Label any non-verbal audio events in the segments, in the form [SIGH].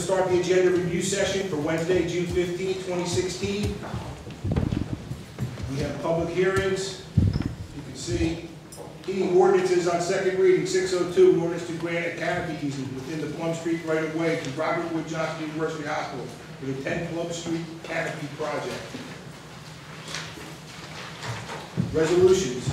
to start the agenda review session for Wednesday, June 15, 2016. We have public hearings. You can see heating ordinances on second reading, 602, an ordinance to grant a canopy easement within the Plum Street right-of-way to Robert Wood Johnson University Hospital for the 10 Plum Street canopy project. Resolutions.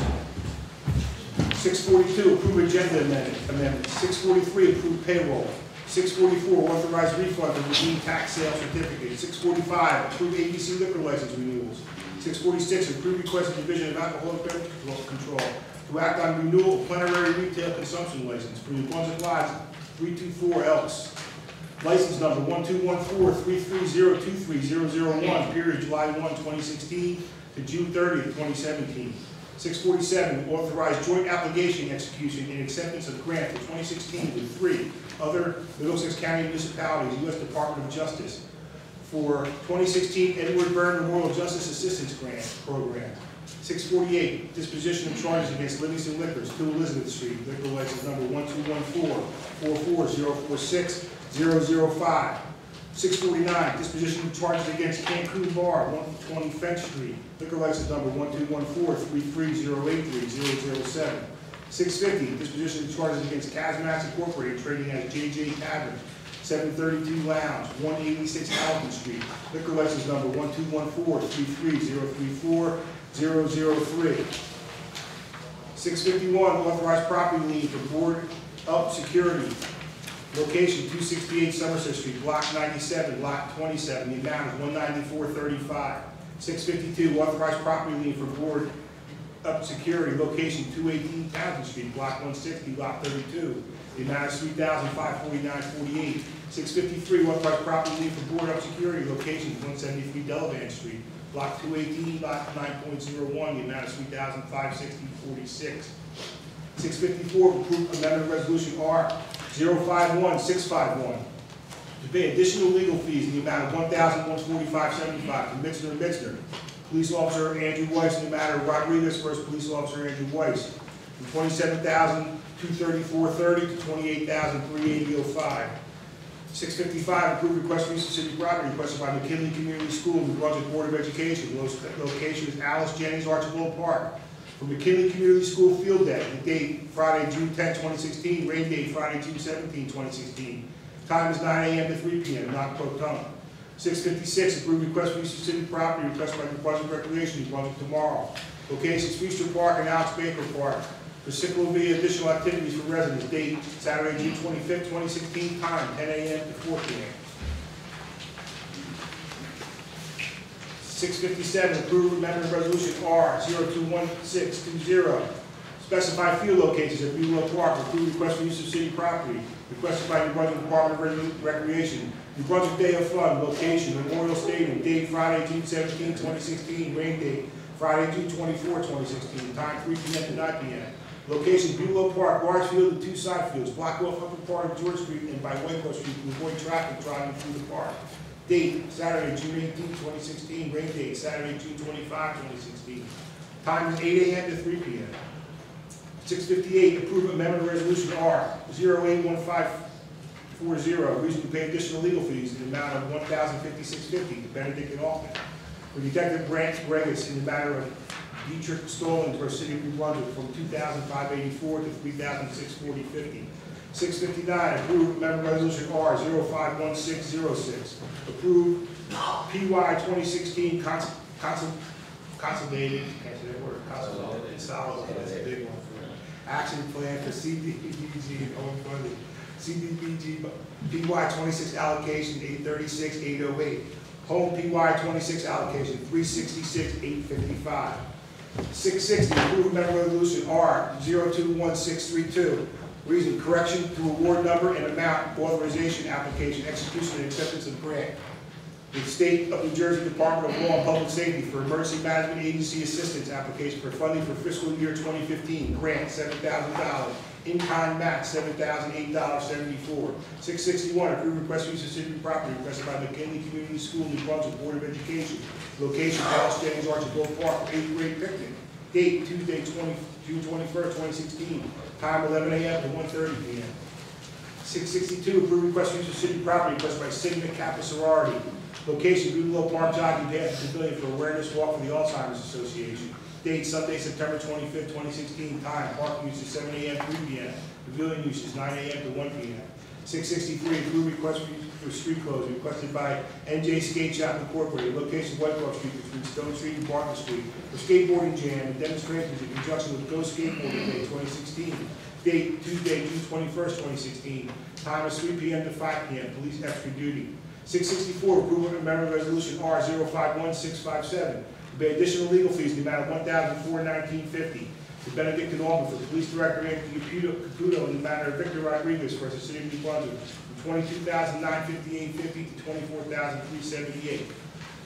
642, approve agenda amendment- amendment. 643, approve payroll. 644, authorized refund of redeemed tax sale certificate. 645, approve ABC liquor license renewals. 646, approve request of division of alcoholic beverage control to act on renewal of plenary retail consumption license for the Brunswick Lodge 324 Elks. License number 1214330230001, period July 1, 2016 to June 30, 2017. 647, authorize joint application execution and acceptance of grant for 2016 with three other Middlesex County municipalities, U.S. Department of Justice, for 2016 Edward Byrne Memorial Justice Assistance Grant Program. 648, disposition of charges against Livingston Liquors, 2 Elizabeth Street, liquor license number 1214440460005. 649, disposition of charges against Cancun Bar, 120 French Street, liquor license number 1214330830007. 650, disposition of charges against Casmax Incorporated, trading as JJ Tavern, 732 Lounge, 186 Alton Street, liquor license number 1214330340003. 651, authorized property lien for board up security, location 268 Somerset Street, block 97, lot 27, the amount is 19435. 652, authorized property lien for board up security, location 218 Townsend Street, block 160, lot 32, the amount is 3549 653, authorized property lien for board up security, location 173 Delavan Street, block 218, lot 9.01, the amount is 3560 654, approve amendment resolution R 051651 to pay additional legal fees in the amount of one thousand one forty-five seventy-five to Mitzner and Mitzner. Police officer Andrew Weiss in the matter of Rodriguez versus police officer Andrew Weiss. From twenty-seven thousand two thirty-four thirty to twenty-eight thousand three eighty oh five. Six fifty-five, approved request for use of city property requested by McKinley Community School, New Brunswick Board of Education. Location is Alice Jennings Archibald Park. For McKinley Community School Field Day, the date Friday, June 10, 2016, rain date Friday, June 17, 2016. Time is 9 a.m. to 3 p.m., not pro tem. 656, approve request for use of city property request by Department of Recreation, Brunswick tomorrow. Locations, Feaster Park and Alex Baker Park. For ciclovia additional activities for residents, date Saturday, June 25, 2016, time 10 a.m. to 4 p.m. 657, approve amendment resolution R 021620, specify field locations at Beulah Park, approve request for use of city property, requested by New Brunswick Department of Recreation. New Brunswick Day of Fun, location Memorial Stadium, date Friday, June 17, 2016, rain date Friday, June 24, 2016, time 3 p.m. to 9 p.m. Location Beulah Park, large field and two side fields, block off upper part of George Street and by Whitecross Street to avoid traffic driving through the park. Date, Saturday, June 18, 2016, rain date, Saturday, June 25, 2016. Time is 8 a.m. to 3 p.m. 658, approve amendment resolution R 081540, reason to pay additional legal fees in the amount of $1,056.50 to Benedict and Altman. For Detective Branch Gregus in the matter of Dietrich Stallings for City of New Brunswick from 2,584 to 3,640.50. 659, approve amendment resolution R 051606, approve PY 2016 cons- consul- consolidated, can't say that word, consolidated, consolidated, that's a big one. Action plan for CDBG, oh, funny, CDBG, PY 26 allocation 836, 808. Home PY 26 allocation 366, 855. 660, approve amendment resolution R 021632. Reason, correction to award number and amount, authorization, application, execution, and acceptance of grant. The State of New Jersey Department of Law and Public Safety for Emergency Management Agency Assistance Application for funding for fiscal year 2015, grant $7,000, in-kind match $7,008.74. 661, approve request for use of city property requested by McKinley Community School, New Brunswick Board of Education. Location, Alice Jennings Archibald Park, eighth grade picnic. Date, Tuesday, 20 June 21st, 2016. Time 11 a.m. to 1:30 p.m. Six sixty-two, approve request use of city property requested by Sigma Kappa sorority. Location, Goodwill Park Jockey Path Pavilion for awareness walk for the Alzheimer's Association. Date Sunday, September twenty-fifth, twenty sixteen. Time, park use is seven AM, three PM. Pavilion use is nine AM to one PM. Six sixty-three, approve request for- for street closing requested by NJ Skate Shop Incorporated. Location, Whitecross Street between Stone Street and Barton Street. For skateboarding jam and demonstrations in conjunction with Go Skateboarding Day twenty sixteen. Date Tuesday, June twenty-first, twenty sixteen. Time is three PM to five PM. Police extra duty. Six sixty-four, approval of amendment resolution R 511657 to pay additional legal fees in the amount of one thousand four nineteen fifty to Benedict and Altman for the police director Anthony Caputo in the matter of Victor Rodriguez versus City of New Brunswick from twenty-two thousand nine fifty-eight fifty to twenty-four thousand three seventy-eight.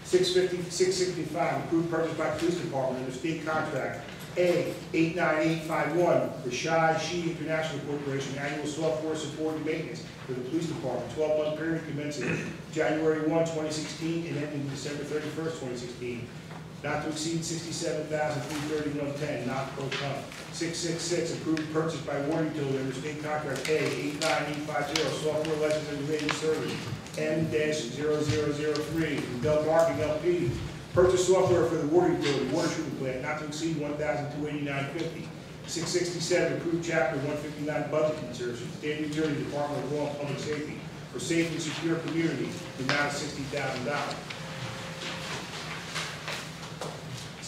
Six fifty, six sixty-five, approved purchase by police department under state contract A eight nine eight five one for Shai Shi International Corporation annual software support and maintenance for the police department, twelve-month period commencing January 1, 2016, and ending December thirty-first, twenty sixteen. Not to exceed sixty-seven thousand three thirty-one ten, not pro ton. Six six six, approved purchase by water utility under state contract A eight nine eight five zero, software license and related service, M 3 from Dell Marketing LP. Purchase software for the water utility, water treatment plant, not to exceed one thousand two eighty-nine fifty. Six sixty-seven, approved chapter one fifty-nine budget conservation, State of New Jersey Department of Law and Public Safety, for safe and secure communities, the amount of sixty thousand dollars.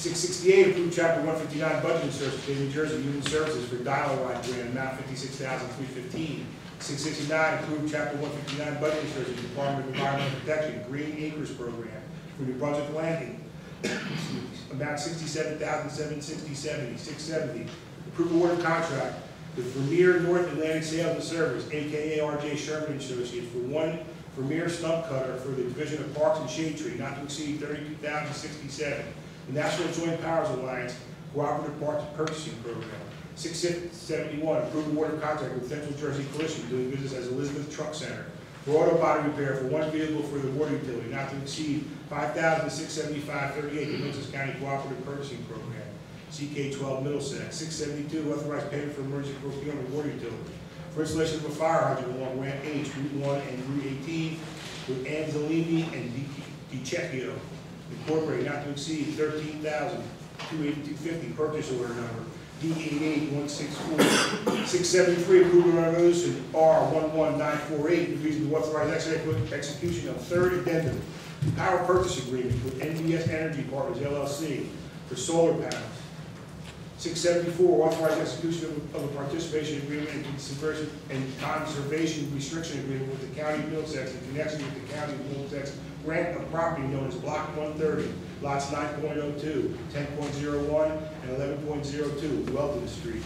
Six sixty-eight, approved chapter one fifty-nine budget insertion, of New Jersey Human Services for dial-a-line grant, amount fifty-six thousand three fifteen. Six sixty-nine, approved chapter one fifty-nine budget insertion, Department of Environmental Protection, Green Acres Program for New Brunswick Landing. Amount sixty-seven thousand seven sixty seventy. Six seventy, approved of contract with Vermeer North Atlantic Sales and Service, AKA RJ Sherman Associates, for one Vermeer stump cutter for the Division of Parks and Shade Tree, not to exceed thirty-two thousand sixty-seven. The National Joint Powers Alliance Cooperative Parks Purchasing Program. Six seventy-one, approved water contract with Central Jersey Collision doing business as Elizabeth Truck Center for auto body repair for one vehicle for the water utility, not to exceed five thousand six seventy-five thirty-eight, the Middlesex County Cooperative Purchasing Program. CK twelve Middlesex. Six seventy-two, authorized payment for emergency procurement of water utility. For installation of a fire hydrant along Ramp H, Route one and Route eighteen with Anzalini and Di Checchio Incorporated, not to exceed thirteen thousand two eighty-two fifty, purchase order number D eight eight one six four. Six seventy-three, approval of resolution R one one nine four eight, reason to authorize execu- execution of third addendum to power purchase agreement with NBS Energy Partners LLC for solar panels. Six seventy-four, authorize execution of- of a participation agreement and conservation and conservation restriction agreement with the county of Middlesex in connection with the county of Middlesex grant of property known as block one thirty, lots 9.02, 10.01, and eleven point zero two, Welton Street.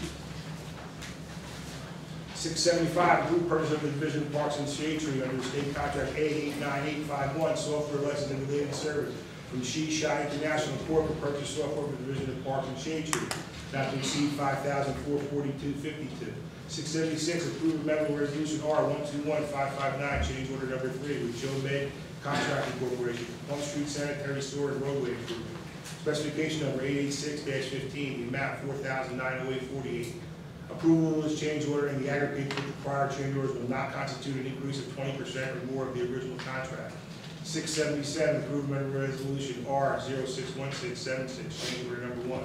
Six seventy-five, group purchase of the Division of Parks and Shade Tree under state contract A eight nine eight five one, software license and related service from She Shai International Corporate purchase software for the Division of Parks and Shade Tree, not to exceed five thousand four forty-two fifty-two. Six seventy-six, approved amendment resolution R one two one five five nine, change order number three with Joe May Contracting Corporation, Plum Street Sanitary Sewer and Roadway Improvement. Specification number eight eight six fifteen, the oh eight forty-eight. Approval of this change order and the aggregate with the prior change orders will not constitute an increase of twenty percent or more of the original contract. Six seventy-seven, approved amendment resolution R 61676 change order number one.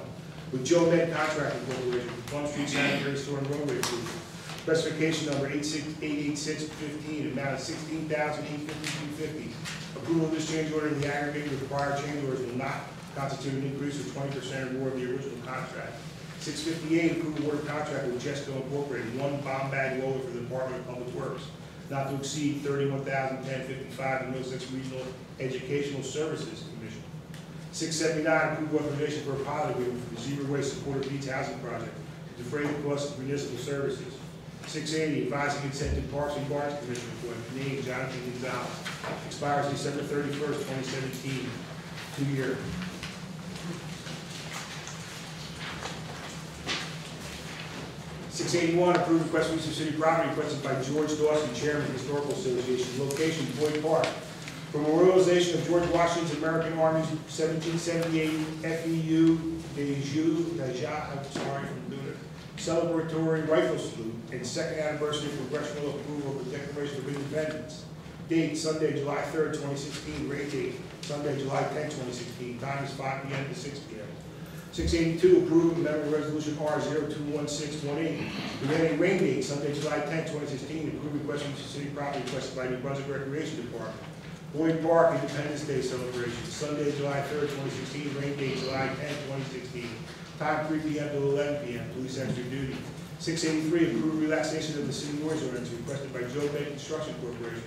With Joe Med Contracting Corporation, Plum Street Sanitary Sewer and Roadway Improvement. Specification number eight six, eight eight six fifteen, amount of sixteen thousand eight fifty-two fifty. Approval of this change order in the aggregate with the prior change orders will not constitute an increase of twenty percent or more of the original contract. Six fifty-eight, approval order contract with Jesco Incorporated, one bomb bag loader for the Department of Public Works, not to exceed thirty-one thousand ten fifty-five, the Middlesex Regional Educational Services Commission. Six seventy-nine, approve authorization for a pilot agreement for the Zebra Way Supported Beach Housing Project to defray the cost of municipal services. Six eighty, advising consent to Parks and Parks Commission appointment, name Jonathan Gonzalez, expires December thirty-first, twenty seventeen, two-year. Six eighty-one, approved request for use of city property requested by George Dawson, Chairman, Historical Association, location Boyd Park. For memorialization of George Washington's American Army's seventeen seventy-eight FEU Deju, Deja, I'm sorry if I'm doing it celebratory rifle salute, and second anniversary congressional approval of the Declaration of Independence. Date Sunday, July third, twenty sixteen, rain date Sunday, July tenth, twenty sixteen, time is five P M to six P M. Six eighty-two, approve amendment resolution R 21618 preventing rain date Sunday, July tenth, twenty sixteen, approve request from city property requested by New Brunswick Recreation Department. Boyd Park Independence Day celebration, Sunday, July third, twenty sixteen, rain date July tenth, twenty sixteen, time three P M to eleven P M, police extra duty. Six eighty-three, approved relaxation of the city noise ordinance requested by Joe Bay Construction Corporation.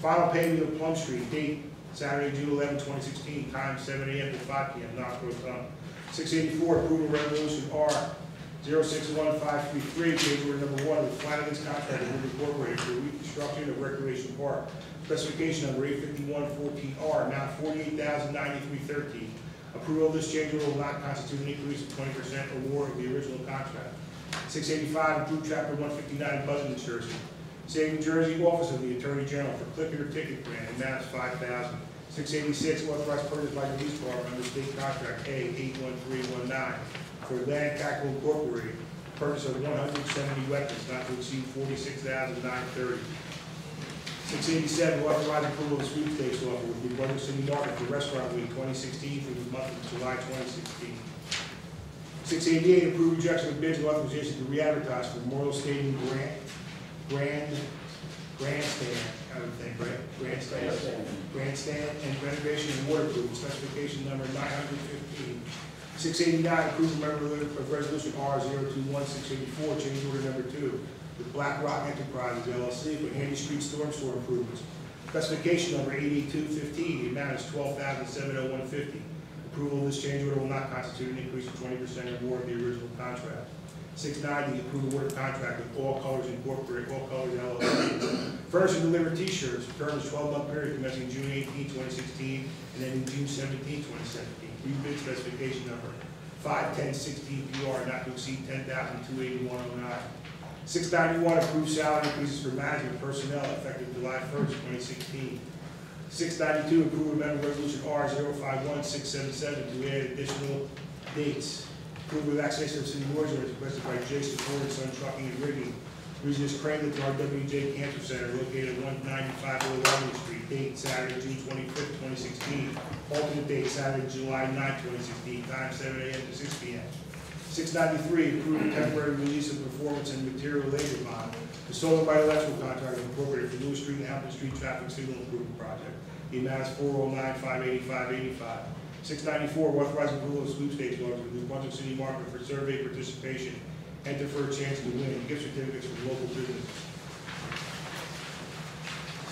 Final payment of Plum Street, date Saturday, June 11, 2016, time seven A M to five P M, Knoxville, Tennessee. Six eighty-four, approval resolution R 061533, change order number one with Flanagan's contract with Incorporated for reconstruction of Recreation Park. Specification number eight fifty-one fourteen R, amount forty-eight thousand ninety-three thirteen. Approval of this change order will not constitute an increase of twenty percent or more of the original contract. Six eighty-five, approve chapter one fifty-nine budget insurance. State of New Jersey Office of the Attorney General for click it or ticket grant, amount is five thousand. Six eighty-six, authorized purchase by the police department under state contract A eight one three one nine for Land Capital Incorporated, purchase of one hundred seventy weapons not to exceed forty-six thousand nine thirty. Six eighty-seven, authorized approval of sweepstakes offer with the Brunswick City Market for Restaurant Week twenty sixteen through the month of July twenty sixteen. Six eighty-eight, approve rejection of bids and authorization to re-advertise for Memorial Stadium Grant, Grand, Grandstand, I would think, right? Grandstand grandstand and renovation and waterproof, specification number nine hundred fifteen. Six eighty-nine, approve member of resolution R 21684 change order number two, with Black Rock Enterprises LLC for Handy Street Storm Sewer improvements. Specification number eighty-two fifteen, the amount is twelve thousand seven oh one fifty. Approval of this change order will not constitute an increase of twenty percent or more of the original contract. Six ninety, approve the water contract with All Colors Incorporated, All Colors LLC. Furnish and deliver T-shirts, term is twelve-month period commencing June 18, 2016, and ending June 17, 2017. Rebid specification number five-ten-sixteen PR, not to exceed ten thousand two eighty-one oh nine. Six ninety-one, approve salary increases for management personnel effective July first, twenty sixteen. Six ninety-two, approve amendment resolution R051677 to add additional dates. Relaxation of city boards orders requested by Jason Ford, Son Trucking and Rigging. Reason is Craig to RWJ Cancer Center located at one ninety-five Old Street, date Saturday, June twenty-fifth, twenty sixteen. Alternate date Saturday, July 9th, twenty sixteen, time seven AM to six PM. Six ninety-three, approved a temporary release of performance and material labor bond to Solar by Electrical Contractor Incorporated for Lewis Street and Hampton Street Traffic Signal Improvement Project. The amount is four oh nine, five eighty-five, eighty-five. Six ninety-four, authorize approval of sweepstakes laws with the Brunswick City Market for survey participation. Enter for a chance to win and gift certificates from local businesses.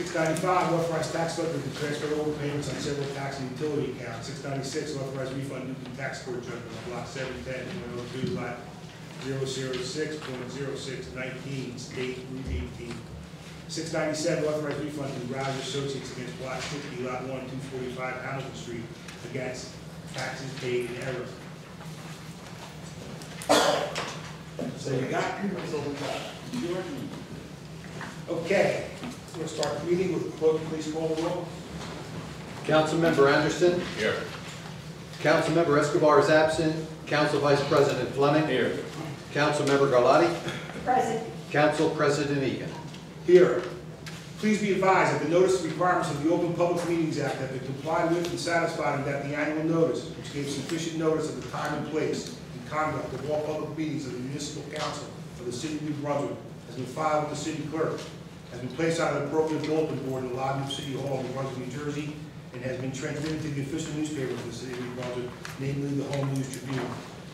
Six ninety-five, authorize tax collector to transfer overpayments on several tax and utility accounts. Six ninety-six, authorize refund due tax court judgment on block seven ten, one oh two, lot zero zero six point zero six nineteen, state route eighteen. Six ninety-seven, authorize refund to Rouser Associates against block fifty, lot one, two forty-five Hamilton Street, against taxes paid in error. So you got, okay, we'll start the meeting with clerk, please call the roll. Councilmember Anderson. Here. Councilmember Escobar is absent. Council Vice President Fleming. Here. Councilmember Garlatti. Present. Council President Egan. Here, please be advised that the notice requirements of the Open Public Meetings Act have been complied with and satisfied, and that the annual notice, which gave sufficient notice of the time and place and conduct of all public meetings of the municipal council of the city of New Brunswick, has been filed with the city clerk, has been placed on an appropriate bulletin board in the lobby of City Hall in New Brunswick, New Jersey, and has been transmitted to the official newspaper of the city of New Brunswick, namely the Home News Tribune.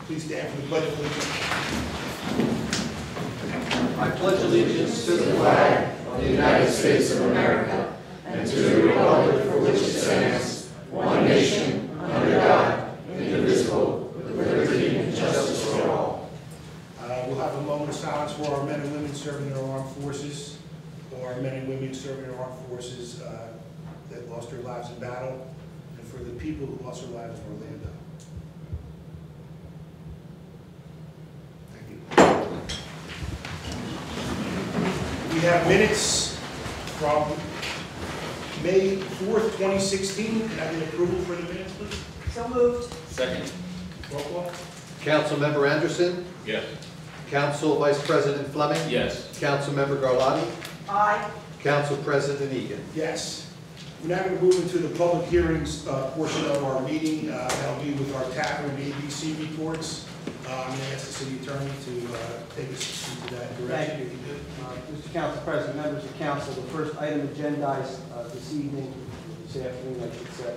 Please stand for the pledge of allegiance. I pledge allegiance to the flag of the United States of America and to the republic for which it stands, one nation, under God, indivisible, with liberty and justice for all. Uh, We'll have a moment of silence for our men and women serving in our armed forces, or our men and women serving in our armed forces uh, that lost their lives in battle, and for the people who lost their lives in Orlando. Thank you. We have minutes from May 4th, 2016. Can I get approval for the minutes, please? So moved. Second. Roll call. Councilmember Anderson. Yes. Council Vice President Fleming. Yes. Councilmember Garlatti. Aye. Council President Egan. Yes. We're now going to move into the public hearings uh, portion of our meeting. Uh, That'll be with our TAPR and ABC reports. Uh, I'm going to ask the city attorney to uh, take us into that direction. if you. Uh, Mr. Council President, members of council, the first item agendized uh, this evening, this afternoon, I should say,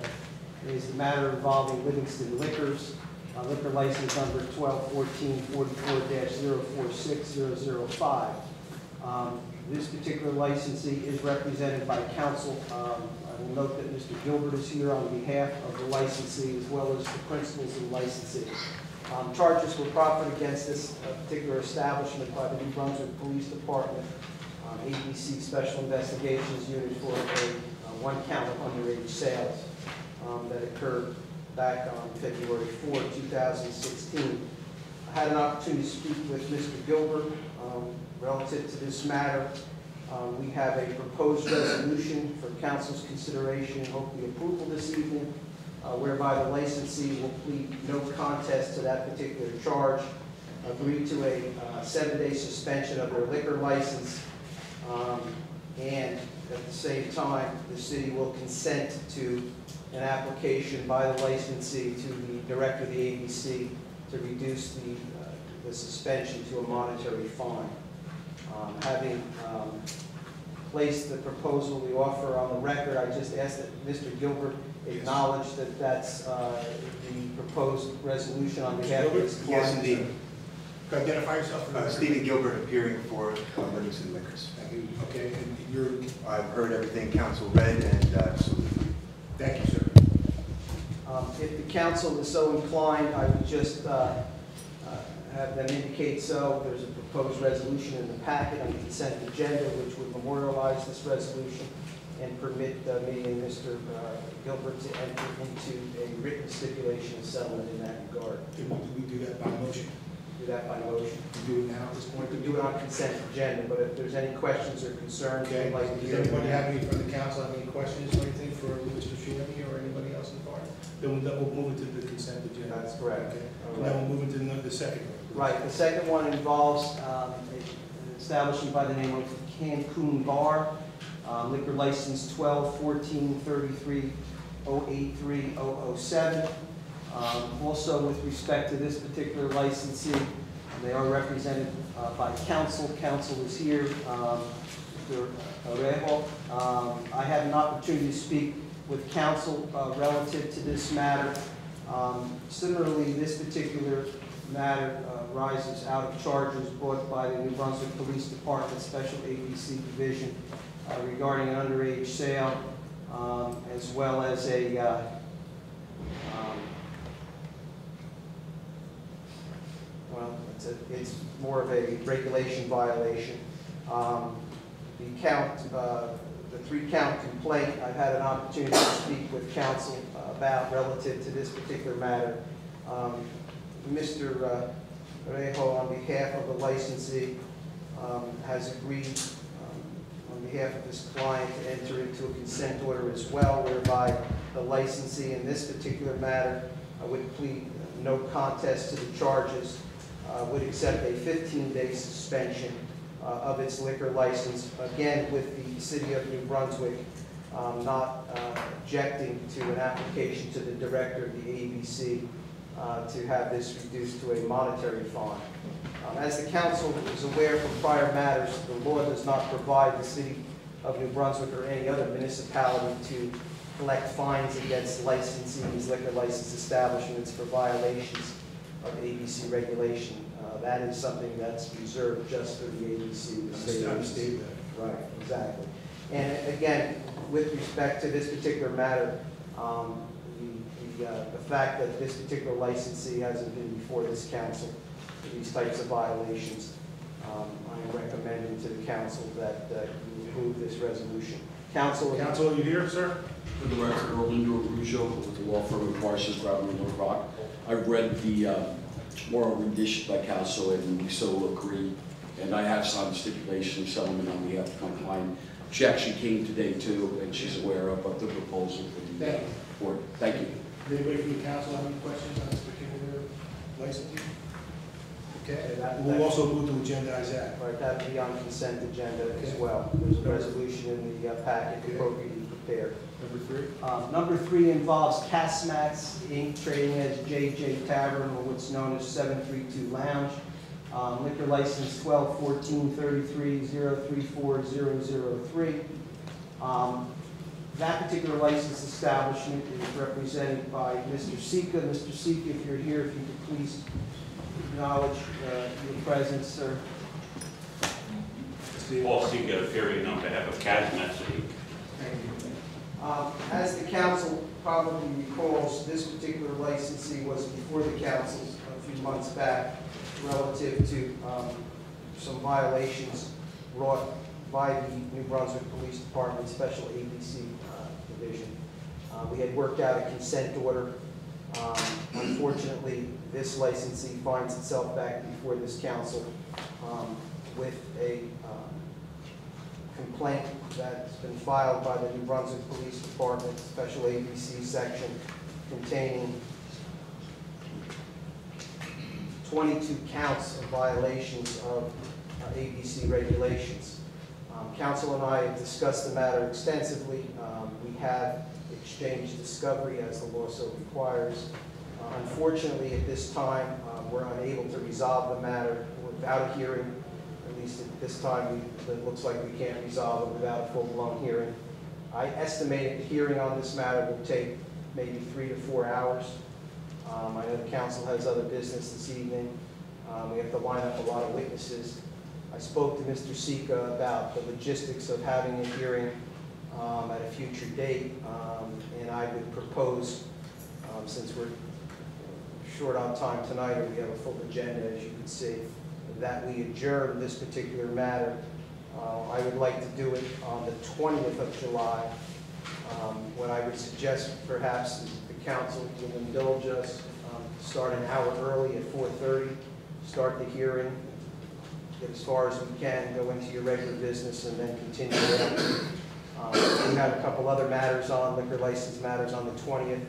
is the matter involving Livingston Liquors, uh, liquor license number 121444-046005. Um, This particular licensee is represented by counsel. Um, I will note that Mr. Gilbert is here on behalf of the licensee as well as the principals and licensee. Um, Charges were proffered against this uh, particular establishment by the New Brunswick Police Department, um, ABC Special Investigations Unit for a uh, one count of underage sales um, that occurred back on February 4, 2016. I had an opportunity to speak with Mr. Gilbert um, relative to this matter. Um, We have a proposed resolution for council's consideration and hopefully approval this evening uh, whereby the licensee will plead no contest to that particular charge, agree to a uh, seven-day suspension of their liquor license, um, and at the same time, the city will consent to an application by the licensee to the director of the ABC to reduce the, uh, the suspension to a monetary fine. Um, Having um, placed the proposal, the offer on the record, I just ask that Mr. Gilbert acknowledge that that's uh, the proposed resolution on behalf of his client. Yes, indeed. Could you Identify yourself for Uh. Stephen Gilbert appearing for uh, Livingston Liquors. Thank you. Okay, and you're, I've heard everything council read and uh, absolutely thank you, sir. Um, If the council is so inclined, I would just uh, have them indicate so. There's a proposed resolution in the packet on the consent agenda, which would memorialize this resolution and permit uh, me and Mr. uh, Gilbert to enter into a written stipulation settlement in that regard. Can do we do that by motion? Do that by motion. Do it now at this point? We do it on consent agenda, but if there's any questions or concerns, Okay, we'd like to does hear. anybody have any from the council, have any questions or anything for Mr. Shinnick or anybody else in the party? Then we'll, we'll move it to the consent agenda. That's correct. Okay, All and then we'll move into the- the second one. Right, the second one involves um, an establishment by the name of Cancun Bar, uh, liquor license 12 14 33 083 007. Um, Also, with respect to this particular licensee, they are represented uh, by counsel. Counsel is here, um, Mr. Orejo. Um, I had an opportunity to speak with counsel uh, relative to this matter. Um, Similarly, this particular matter uh, rises out of charges brought by the New Brunswick Police Department Special ABC Division uh, regarding an underage sale, um, as well as a, uh, um, well, it's a, it's more of a regulation violation. Um, The count, uh, the three-count complaint, I've had an opportunity to speak with counsel about relative to this particular matter. Um, Mr. uh, Rejo, on behalf of the licensee, um, has agreed um, on behalf of his client to enter into a consent order as well, whereby the licensee in this particular matter uh, would plead no contest to the charges, uh, would accept a 15-day suspension uh, of its liquor license, again with the city of New Brunswick um, not uh, objecting to an application to the director of the ABC uh, to have this reduced to a monetary fine. Um, As the council is aware from prior matters, the law does not provide the city of New Brunswick or any other municipality to collect fines against licensees, liquor license establishments for violations of ABC regulation. Uh, That is something that's reserved just for the ABC, the state I of that. Right, exactly. And again, with respect to this particular matter, um, the, the, uh, the fact that this particular licensee hasn't been before this council for these types of violations, um, I am recommending to the council that uh, you approve this resolution. Council, Council, are you here, sir? For the record, Orlando Russo with the law firm of Parsons, Groughton, and Rock. I've read the uh, moral rendition by counsel, and we so agree. And I have signed a stipulation of settlement on behalf of my client. She actually came today too, and she's aware of of the proposal for the uh, Thank you. board. Thank you. Does anybody from the council have any questions on this particular licensee? Okay, that- we'll that- also move to agendize that. Right, that would be on consent agenda as well. There's a resolution in the uh, packet Okay. appropriately prepared. Number three? Um, Number three involves Casmats Inc., trading as JJ Tavern, or what's known as 732 Lounge. Um, Liquor license 121433034003. Um, That particular license establishment is represented by Mr. Sika. Mr. Sika, if you're here, if you could please acknowledge uh, your presence, sir. Paul Seeger, appearing on behalf of Casmat City. Um, As the council probably recalls, this particular licensee was before the council a few months back relative to um, some violations wrought by the New Brunswick Police Department Special ABC uh, Division. Uh, We had worked out a consent order. Um, Unfortunately, this licensee finds itself back before this council um, with a complaint that's been filed by the New Brunswick Police Department, Special ABC section containing 22 counts of violations of uh, ABC regulations. Um, Council and I have discussed the matter extensively. Um, We have exchanged discovery as the law so requires. Uh, Unfortunately, at this time, uh, we're unable to resolve the matter without a hearing. This time, it looks like we can't resolve it without a full-blown hearing. I estimate the hearing on this matter will take maybe three to four hours. Um, I know the council has other business this evening. Um, We have to line up a lot of witnesses. I spoke to Mr. Sika about the logistics of having a hearing um, at a future date, um, and I would propose, um, since we're short on time tonight, or we have a full agenda, as you can see, that we adjourn this particular matter. Uh, I would like to do it on the 20th of July. Um, What I would suggest perhaps is the council will indulge us, um, start an hour early at 4:30, start the hearing, get as far as we can, go into your regular business, and then continue on. Um, We have a couple other matters on, liquor license matters on the 20th.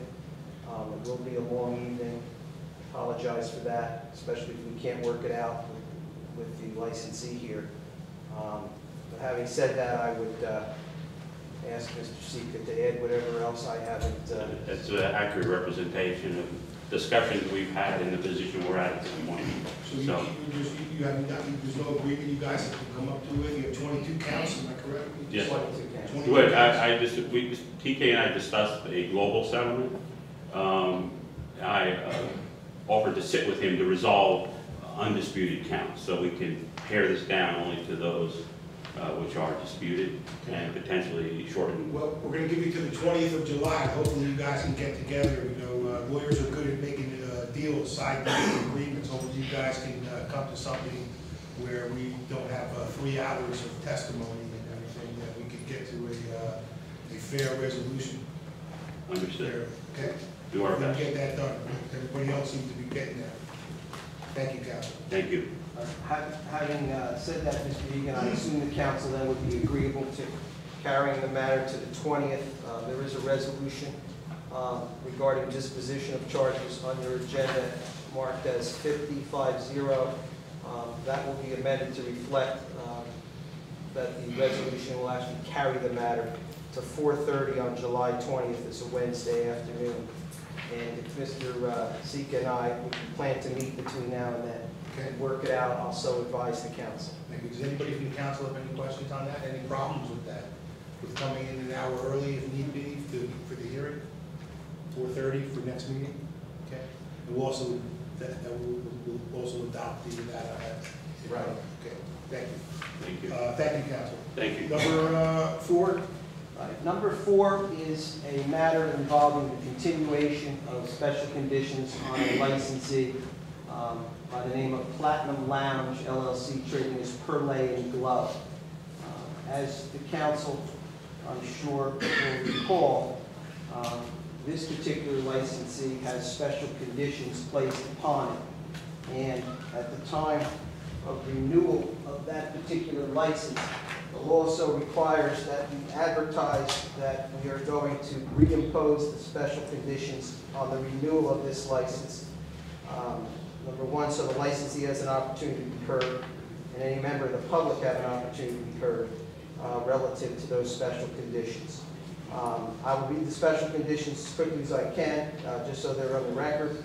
Um, It will be a long evening. Apologize for that, especially if we can't work it out with with the licensee here. Um, But having said that, I would uh, ask Mr. Sika to add whatever else I haven't. uh, That's an accurate representation of discussions we've had in the position we're at at this point. So you, So, you just, you have, there's no agreement, you guys have come up to it, you have twenty-two counts, am I correct? Yes. 22 counts. Twenty- Good, I, I just, we, TK and I discussed a global settlement. Um, I uh, offered to sit with him to resolve undisputed counts, so we can pare this down only to those uh, which are disputed and potentially shorten. Well, we're gonna give you to the twentieth of July, hopefully you guys can get together, you know, uh, lawyers are good at making uh, deals, side agreements, hopefully you guys can uh, come to something where we don't have uh, three hours of testimony and everything, that we can get to a, uh, a fair resolution Understood. okay? Do our We're gonna get that done, everybody else seems to be getting there. Thank you, Council. Thank you. Uh, ha- Having uh, said that, Mr. Egan, I assume the council then would be agreeable to carrying the matter to the 20th. Uh, There is a resolution um, regarding disposition of charges on your agenda marked as 5050. Um, That will be amended to reflect that the resolution will actually carry the matter to 4:30 on July 20th. It's a Wednesday afternoon. And if Mr. uh, and I, we plan to meet between now and then Okay, and work it out, I'll so advise the council. thank you. Does anybody from the council have any questions on that, any problems with that? With coming in an hour early if need be to- for the hearing? Four thirty for next meeting? Okay, and we'll also, that, that we'll, we'll also adopt the, that, uh, Right. okay, thank you. Thank you. Uh, thank you, council. Thank you. Number, uh, four, Right. Number four is a matter involving the continuation of special conditions on a licensee um, by the name of Platinum Lounge LLC, trading as Perlay and Glove. Uh, As the council, I'm sure will recall, um, this particular licensee has special conditions placed upon it. And at the time of renewal of that particular license, the law also requires that we advertise that we are going to reimpose the special conditions on the renewal of this license. Um, Number one, so the licensee has an opportunity to be heard, and any member of the public have an opportunity to be heard uh, relative to those special conditions. Um, I will read the special conditions as quickly as I can, uh, just so they're on the record.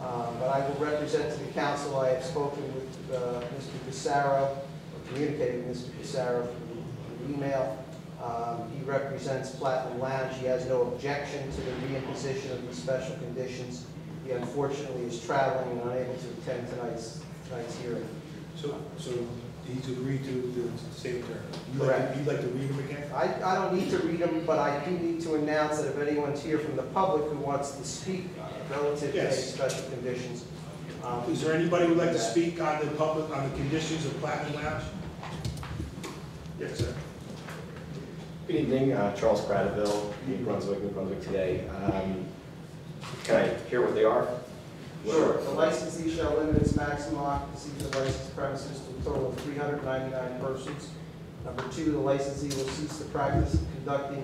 Um, But I will represent to the council, I have spoken with uh, Mr. Pissarro, or communicated with Mr. Pissarro through email. Um, He represents Platinum Lounge, he has no objection to the reimposition of these special conditions. He unfortunately is traveling and unable to attend tonight's, tonight's hearing. So, so he's agreed to the same term? You'd like to- Correct. You'd like to read them again? I, I don't need to read them, but I do need to announce that if anyone's here from the public who wants to speak relative to any Yes. special conditions. um, Is there anybody who'd like to speak on the public, on the conditions of Platinum Lounge? Yes, sir. Good evening, uh, Charles Kratovil, New Brunswick, New Brunswick today. Um, Can I hear what they are? Sure, the licensee shall limit its maximum occupancy for licensed premises to a total of three hundred ninety-nine persons. Number two, the licensee will cease the practice of conducting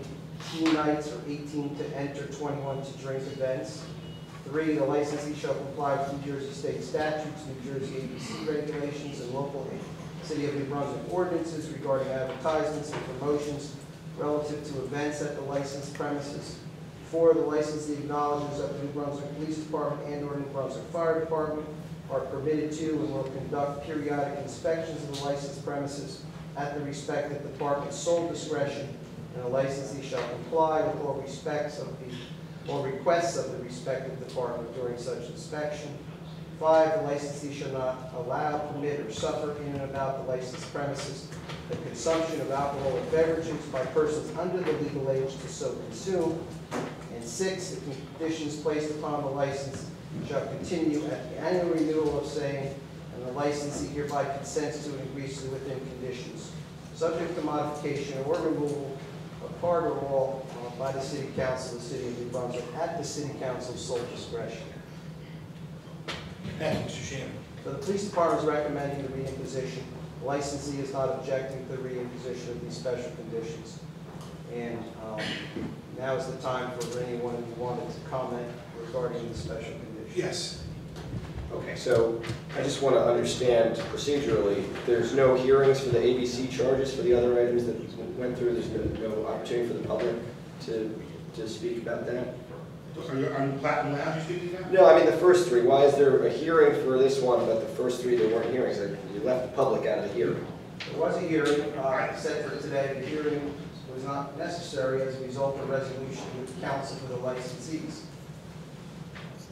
two nights or eighteen to enter, twenty-one to drink events. Three, the licensee shall comply with New Jersey state statutes, New Jersey ABC regulations, and local City of New Brunswick ordinances regarding advertisements and promotions relative to events at the licensed premises. Four, the licensee acknowledges that the New Brunswick Police Department and/or New Brunswick Fire Department are permitted to and will conduct periodic inspections of the licensed premises at the respective department's sole discretion, and the licensee shall comply with all respects of the, all requests of the respective department during such inspection. Five, the licensee shall not allow, permit, or suffer in and about the licensed premises the consumption of alcoholic beverages by persons under the legal age to so consume. And six, the conditions placed upon the license shall continue at the annual renewal of same, and the licensee hereby consents to and agrees to within conditions, subject to modification or removal of part or all by the city council of the city of New Brunswick at the city council's sole discretion. Thank you, Mr. Chairman. So the police department is recommending the reimposition. The Licensee is not objecting to the reimposition of these special conditions. And um, now is the time for anyone who wanted to comment regarding the special conditions. Yes. Okay, so I just want to understand procedurally, there's no hearings for the ABC charges for the other items that went through? There's no no opportunity for the public to, to speak about that? Are you, are you Platinum Lounge you speaking now? No, I mean, the first three, why is there a hearing for this one, but the first three, there weren't hearings? Like, You left the public out of the hearing. There was a hearing uh, set for today. The hearing was not necessary as a result of resolution with council for the licensees.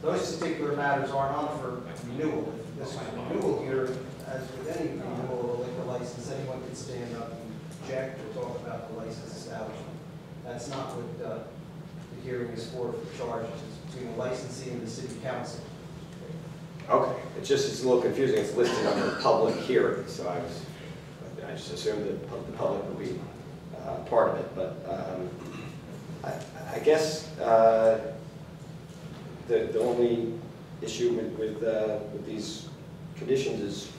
Those particular matters aren't on for renewal. If This is a renewal hearing, as with any renewal of a liquor license, anyone can stand up and object or talk about the license establishment. That's not what uh, the hearing is for, for charges. It's between the licensee and the city council. Okay, it's just, it's a little confusing, it's listed under public hearing, so I was, I just assumed that the public would be uh, part of it, but um, I I guess uh, the, the only issue with, with, uh, with these conditions is,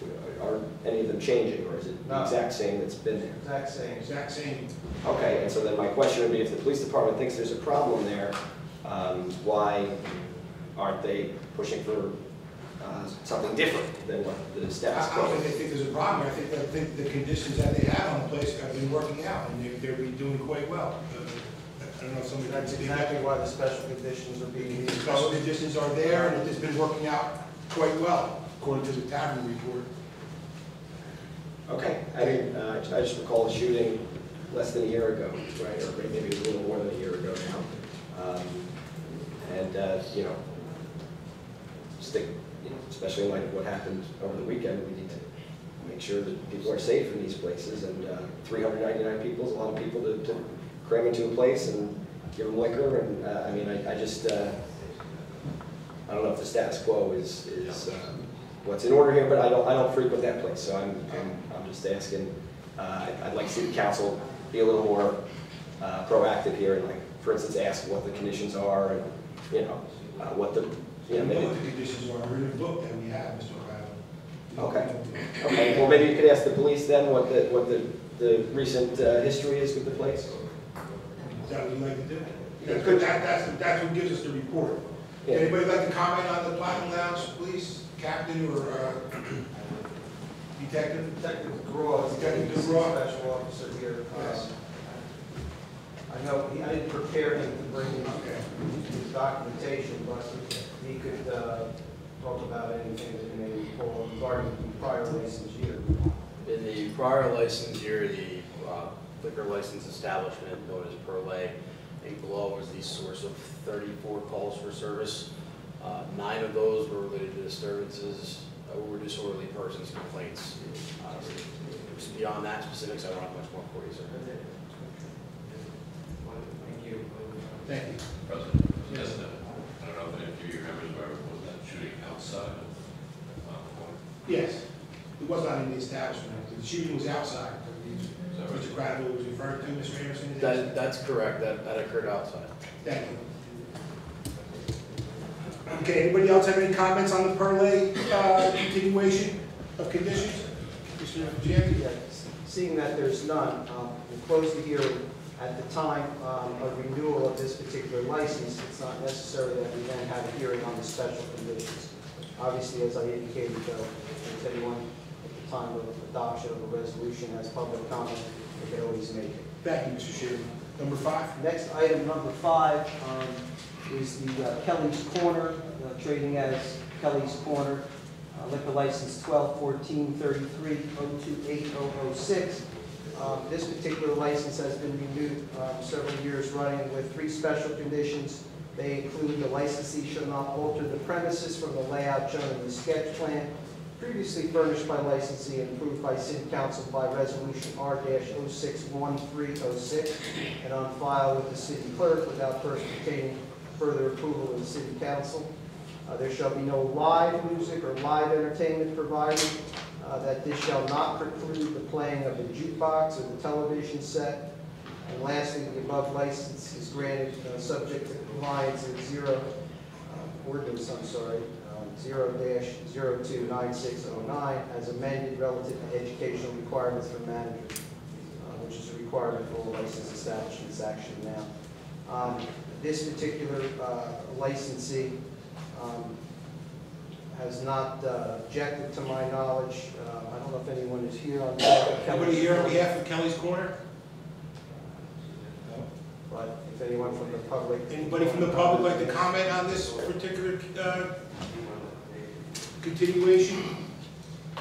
are any of them changing, or is it the No. exact same that's been there? Exact same. Exact same. Okay, and so then my question would be, if the police department thinks there's a problem there, um, why aren't they pushing for uh, something different than what the I, status I don't quo? think they think there's a problem. I think, I think the conditions that they have on the place have been working out, and they, they're doing quite well. Uh, I don't know if somebody can That's speak exactly that. why the special conditions are being The used. special conditions are there, and it's been working out quite well, according to the tavern report. Okay, I mean, uh, I just recall a shooting less than a year ago, right, or maybe a little more than a year ago now. Um, And, uh, you know, you know, especially in light of what happened over the weekend, we need to make sure that people are safe in these places, and uh, 399 people is a lot of people to to cram into a place and give them liquor, and, uh, I mean, I I just, uh, I don't know if the status quo is, is um, what's in order here, but I don't, I don't frequent that place, so I'm, I'm, I'm just asking, uh, I'd like to see the council be a little more uh, proactive here, and like, for instance, ask what the conditions are, and, you know, uh, what the, you know, maybe, what the conditions are, we're in the book that we have, Mr. O'Reilly. Okay. okay, well, maybe you could ask the police then what the, what the, the recent uh, history is with the place? Is that what you'd like to do? Yeah. That's, what- that- that's, that's what gives us the report. Yeah. Anybody like to comment on the Platinum Lounge, please? Captain or uh, [CLEARS THROAT] detective? Detective Graw is the Detective Graw. special officer here. Yes. Um, I know, he- I didn't prepare him to bring Okay. his documentation, but he could uh, talk about anything that he may recall regarding the prior license year. In the prior license year, the uh, liquor license establishment known as Perlay in Below was the source of 34 calls for service. Uh, Nine of those were related to disturbances uh, or disorderly persons complaints. Uh, Beyond that specifics, I don't have much more for you, sir. Thank you. Thank you. President, yes, no. I don't know if any of you remember, but was that shooting outside of, uh, Yes, it was not in the establishment, the shooting was outside. Is that right? Mr. Crabble was referring to, Mr. Anderson? That, that's correct, that, that occurred outside. Thank you. Okay, anybody else have any comments on the Perlay uh, continuation of conditions? Mr. Jan? Yeah, Seeing that there's none, um, we'll close the hearing. At the time um, of renewal of this particular license, it's not necessary that we then have a hearing on the special conditions. Obviously, as I indicated, though, if anyone at the time of adoption of a resolution has public comment, they can always make it. Thank you, Mr. Sheehan. Number five? Next item, number five, um, is the uh, Kelly's Corner, uh, trading as Kelly's Corner, uh, liquor license 12-14-33-028006. Um, This particular license has been renewed um, several years running with three special conditions. They include the licensee shall not alter the premises from the layout shown in the sketch plan, previously furnished by licensee and approved by city council by resolution R-061306 and on file with the city clerk without first obtaining further approval of the city council. Uh, There shall be no live music or live entertainment provided, uh, that this shall not preclude the playing of the jukebox or the television set. And lastly, the above license is granted, uh, subject to compliance with zero, uh, ordinance, I'm sorry, um, zero dash zero two nine six oh nine, as amended relative to educational requirements for managers, uh, which is a requirement for all licensed establishments actually now. Um, This particular uh, licensee um, has not uh, objected to my knowledge. Uh, I don't know if anyone is here on behalf of Kelly's. Anybody here on behalf of Kelly's Corner? But if anyone from the public. Anybody from the public like to comment on this particular uh, continuation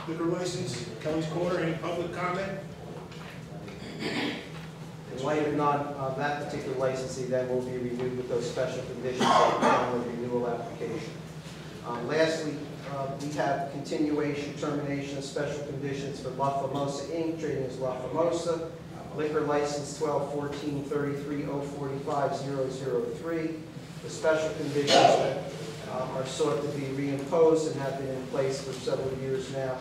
liquor license, Kelly's Corner, any public comment? Light of not, uh, that particular licensee that will be renewed with those special conditions on the renewal application. Um, Lastly, uh, we have continuation, termination special conditions for La Famosa Inc., trading as La Famosa, liquor license 12-14-33-045-003. The special conditions that um, are sought to be reimposed and have been in place for several years now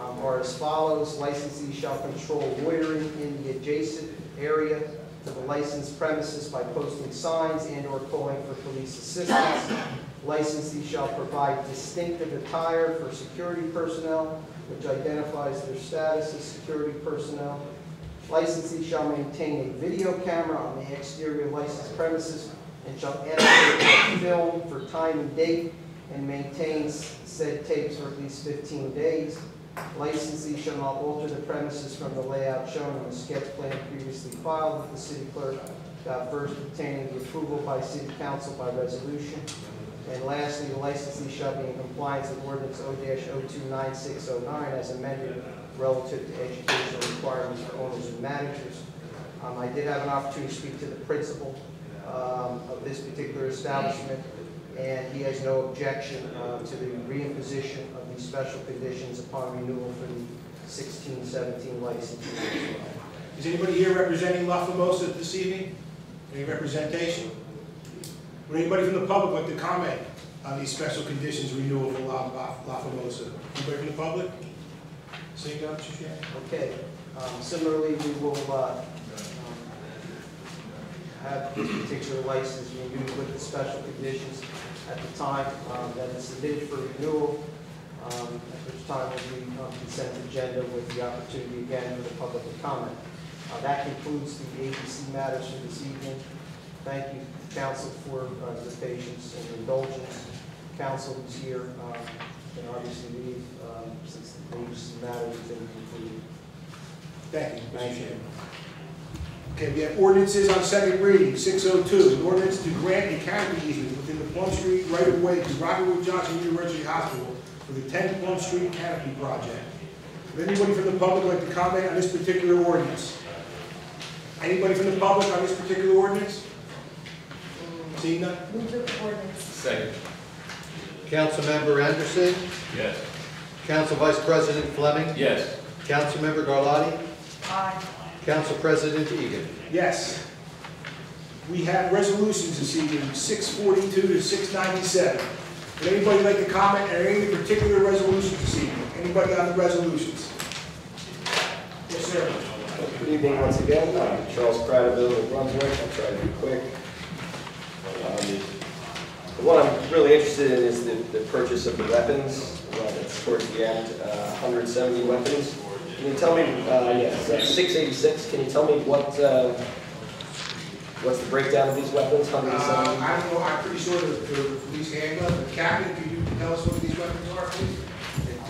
um, are as follows. Licensee shall control loitering in the adjacent area to the licensed premises by posting signs and/or calling for police assistance. Licensees shall provide distinctive attire for security personnel, which identifies their status as security personnel. Licensee shall maintain a video camera on the exterior licensed premises and shall annotate film for time and date and maintains said tapes for at least 15 days. Licensee shall not alter the premises from the layout shown on the sketch plan previously filed with the city clerk without first obtaining the approval by city council by resolution. And lastly, the licensee shall be in compliance with ordinance O-029609 as amended relative to educational requirements for owners and managers. Um, I did have an opportunity to speak to the principal um, of this particular establishment, and he has no objection uh, to the reimposition of special conditions upon renewal for the 16-17 license as well. Is anybody here representing La Famosa this evening? Any representation? Would anybody from the public like to comment on these special conditions renewal for La La- La Famosa? Anybody from the public? Seeing none? Okay, um, similarly, we will uh, um, have this particular license renewed with the special conditions at the time um, that it's submitted for renewal, um, at which time will be on consent agenda with the opportunity again for the public to comment. Uh, That concludes the ABC matters for this evening. Thank you, council, for uh, your patience and indulgence. Council who's here, um, then obviously leave, um, since the names matter within completed. Thank you, Mr. Chairman. Okay, we have ordinances on second reading, 602, an ordinance to grant a canopy easement within the Plum Street right-of-way to Robert Wood Johnson University Hospital for the 10 Plum Street canopy project. Would anybody from the public like to comment on this particular ordinance? Anybody from the public on this particular ordinance? Seeing none? Move the ordinance. Second. Councilmember Anderson, Yes. Council Vice President Fleming, Yes. Councilmember Garlatti, Aye. Council President Egan. Yes. We have resolutions this evening, 642 to 697. Would anybody like to comment on any particular resolutions this evening? Anybody on the resolutions? Yes, sir. Good evening once again, I'm Charles Kratovil, New Brunswick, I'll try to be quick. Um, The one I'm really interested in is the, the purchase of the weapons, well, it's towards the end, uh, 170 weapons. Can you tell me, uh, yes, uh, 686, can you tell me what, uh, what's the breakdown of these weapons, Uh, 170? I don't know, I'm pretty sure the, the police handgun, but Captain, can you tell us what these weapons are, please?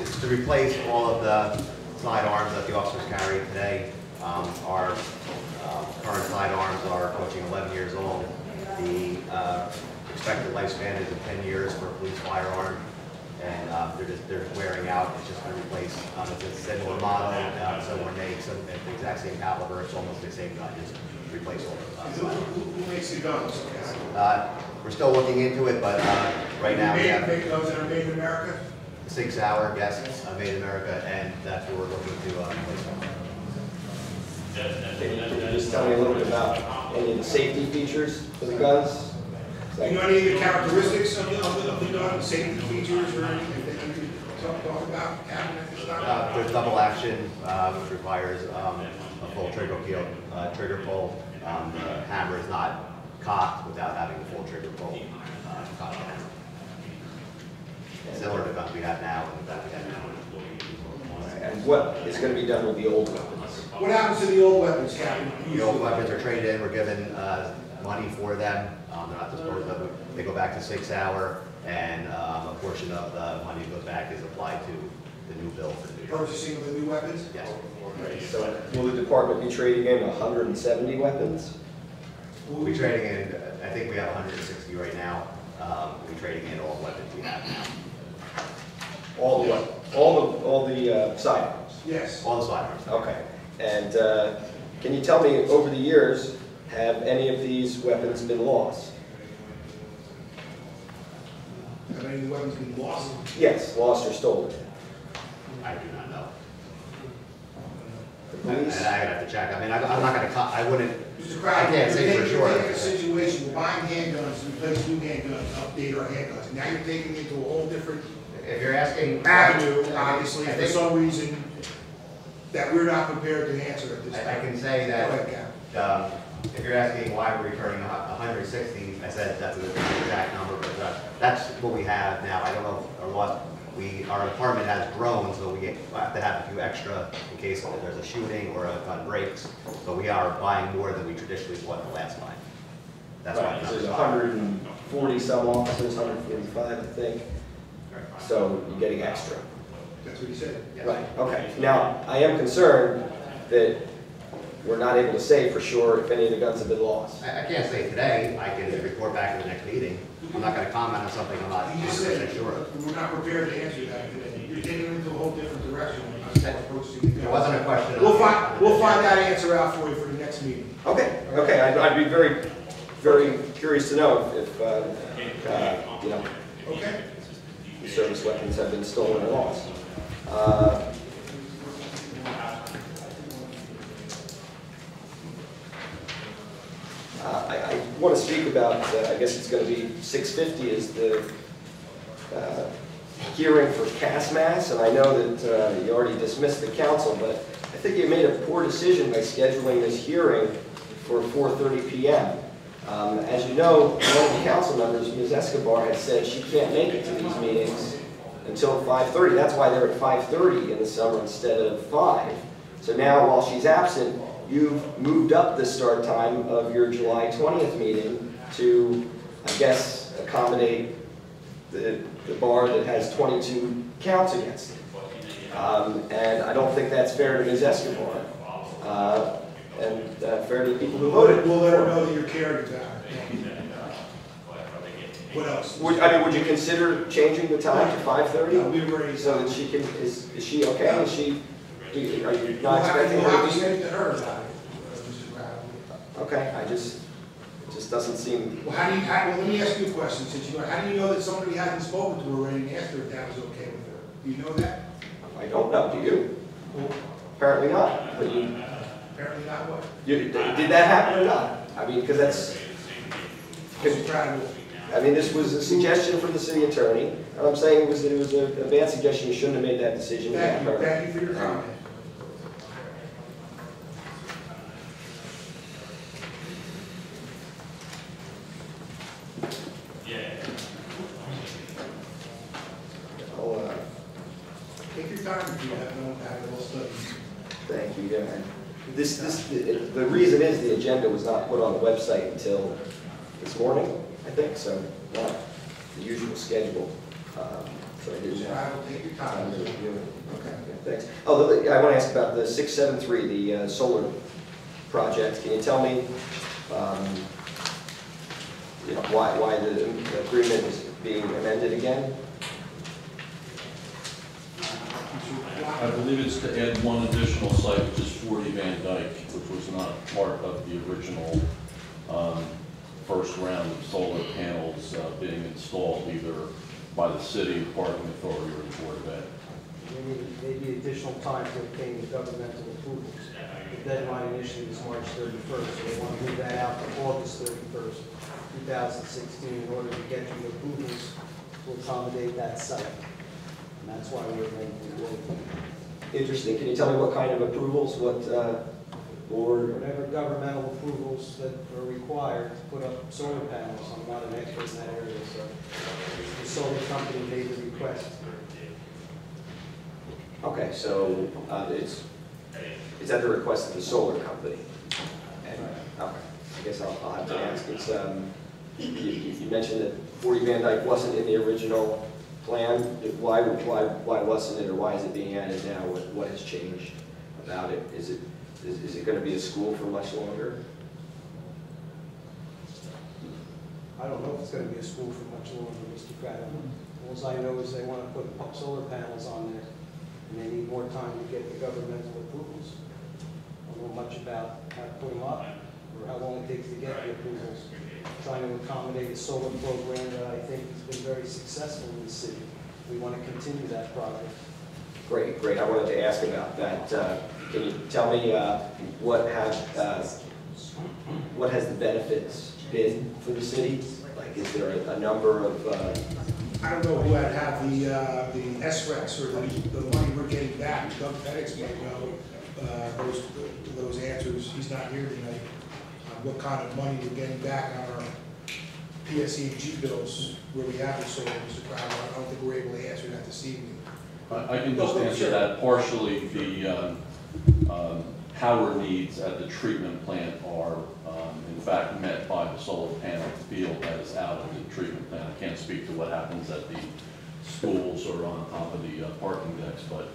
It's to replace all of the side arms that the officers carry today. Um, Our uh, current side arms are approaching 11 years old. The uh, expected lifespan is of 10 years for a police firearm, and uh, they're just, they're wearing out. It's just going to replace, um, it's a similar model, uh, similar make, some, the exact same caliber, it's almost the same gun, just replace all the Who, who, who makes the guns? uh, We're still looking into it, but uh, right now we Made- have... Make those that are made in America? SIG Sauer, yes, uh, Made in America, and that's what we're looking to uh, replace them. Can can you just tell me a little bit about any of the safety features for the guns? Do you know any of the characteristics of the, of the, of the gun, safety features or anything that you could talk, talk about, Captain, at? Uh, There's double action, uh, which requires um, a full trigger pull, uh, trigger pull. Um, The hammer is not cocked without having the full trigger pull. uh, cocked hammer. Similar to the guns we have now and the guns we have now. And what is going to be done with the old weapons? What happens to the old weapons, Captain? The old weapons are traded in, we're given uh, money for them, Um, they're not disposed of, they go back to SIG Sauer, and um, a portion of the money that goes back is applied to the new bill for the new. Purchasing of the new weapons? Yes. So will the department be trading in 170 weapons? We'll be trading in, I think we have 160 right now, um, we'll be trading in all the weapons we have now, All the, wep- all the, all the uh, sidearms? Yes. all the sidearms. Okay. And uh, can you tell me, over the years, have any of these weapons been lost? Have any of the weapons been lost? Yes, lost or stolen. I do not know. The And police? and I have to check, I mean, I- I'm not gonna, co- I wouldn't, Mr. I can't say you're for taking, you're sure. taking a situation, we're buying handguns to replace new handguns, update our handguns. Now you're taking it to a whole different if you're asking. avenue, obviously, I for think- some reason that we're not prepared to answer at this I I time. can say Go ahead, that, um, if you're asking why we're returning a hu- 160, I said that's was the exact number, but uh, that's what we have now. I don't know, or what, we, our department has grown, so we get- have to have a few extra in case there's a shooting or a gun breaks. So we are buying more than we traditionally bought the last time. That's why. Right, the 'cause there's 140 some officers, 145, I think, so you're getting extra. That's what you said. Yes. Right, okay. Now, I am concerned that we're not able to say for sure if any of the guns have been lost. I I can't say today, I can report back at the next meeting. I'm not going to comment on something I'm not You just 100% said, sure of. we're not prepared to answer that today. You're taking it into a whole different direction as far as purchasing the. It wasn't a question. We'll find, we'll find that answer out for you for the next meeting. Okay, okay, I'd, I'd be very, very curious to know if, if, uh, uh, you know, Okay? the service weapons have been stolen or lost. Uh, uh, I, I want to speak about, uh, I guess it's going to be 650 is the uh, hearing for CASMAS, and I know that uh, you already dismissed the council, but I think you made a poor decision by scheduling this hearing for 4:30 PM. Um, As you know, one of the council members, Ms. Escobar, had said she can't make it to these meetings until 5:30. That's why they're at 5:30 in the summer instead of 5. So now, while she's absent, you've moved up the start time of your July 20th meeting to, I guess, accommodate the, the bar that has 22 counts against it. Um, And I don't think that's fair to Ms. Escobar, uh, and uh, fair to the people who voted. we'll let her know that you're caring about her. What else? Would, I mean, would you consider changing the time to 5:30? No, we already, So that she can, is, is she okay? Is she, do you- are you not expecting her to to say to her about it, uh, Mrs. Bradley. Okay, I just, it just doesn't seem, Well, how do you, how, well, let me ask you a question, since you, how do you know that somebody hasn't spoken to her already and asked her if that was okay with her? Do you know that? I don't know, do you? Well, Apparently not, but you, apparently not what? you, did that happen or not? I mean, because that's, Mrs. Bradley, I mean, this was a suggestion from the city attorney, and I'm saying it was, it was a a bad suggestion, you shouldn't have made that decision. thank you, thank you for your comment. I'll, uh, Take your time if you have no, have it all studied. Thank you, yeah. This, this, the the reason is the agenda was not put on the website until this morning, I think, so not the usual schedule. Um, So I didn't have Bradley, take your time to review it. Okay, yeah, thanks. Oh, the- I want to ask about the 673, the uh, solar project. Can you tell me, um, you know, why, why the agreement is being amended again? I believe it's to add one additional site, which is 40 Van Dyke, which was not part of the original um, first round of solar panels uh, being installed either by the city, parking authority, or the Board of Ed. Maybe, maybe additional time to obtain the governmental approvals. The deadline initially was March thirty-first, so they want to move that out to August thirty-first, two thousand sixteen, in order to get the approvals to accommodate that site. And that's why we're making the wait. Interesting. Can you tell me what kind of approvals, what uh, board? Whatever governmental approvals that are required to put up solar panels, I'm not an expert in that area, so the solar company made the request. Okay, so uh, it's, it's at the request of the solar company? And, okay, I guess I'll, I'll have to ask, it's, um, you, you you mentioned that 40 Van Dyke wasn't in the original plan. Why, why, why wasn't it, or why is it being added now? What, what has changed about it? Is it, is, is it gonna be a school for much longer? I don't know if it's gonna be a school for much longer, Mr. Craddock. Alls I know is they wanna put solar panels on there, and they need more time to get the governmental approvals. I don't know much about how to put them up, or how long it takes to get the approvals. Trying to accommodate a solar program that I think has been very successful in the city. We wanna continue that project. Great, great. I wanted to ask about that. Uh, Can you tell me uh, what have, uh, what has the benefits been for the city? Like, is there a- a number of, uh, I don't know who would have the, uh, the SRECs or the, the money we're getting back, Doug Pettit might know, uh, those, those answers, he's not here tonight. What kind of money we're getting back on our PSEG bills where we have the solar, Mr. Crowell, I don't think we're able to answer that this evening. I I can just answer that partially. The um, um, power needs at the treatment plant are um, in fact met by the solar panel field that is out of the treatment plant. I can't speak to what happens at the schools or on top of the uh, parking decks, but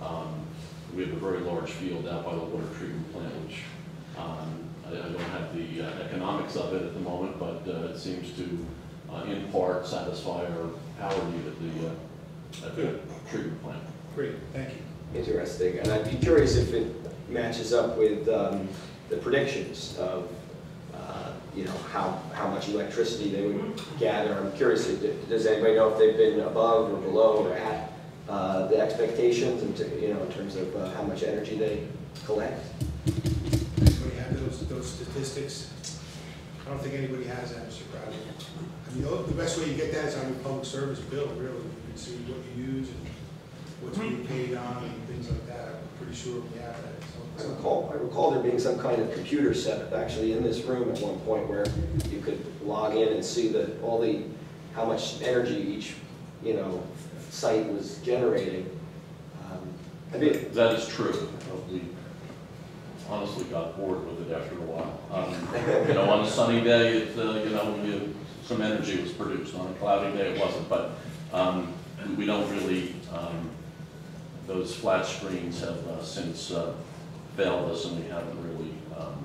um, we have a very large field out by the water treatment plant, which um, I I don't have the uh, economics of it at the moment, but uh, it seems to uh, in part satisfy our power need at the, uh, at the treatment plant. Great, thank you. interesting? And I'd be curious if it matches up with um, the predictions of, uh, you know, how, how much electricity they would gather. I'm curious, if- does anybody know if they've been above or below or at uh, the expectations, in ter- you know, in terms of uh, how much energy they collect? Anybody have those, those statistics? I don't think anybody has that, Mr. Crowell. I mean, the the best way you get that is on your public service bill, really. You can see what you use and what's being paid on and things like that. I'm pretty sure we have that. I recall, I recall there being some kind of computer setup actually in this room at one point where you could log in and see the, all the, how much energy each, you know, site was generating. Um, I mean, That is true. Uh, We honestly got bored with it after a while. Um, You know, on a sunny day, it, uh, you know, you some energy was produced. On a cloudy day, it wasn't, but um, we- don't really, um, those flat screens have uh, since uh, failed us, and we haven't really um,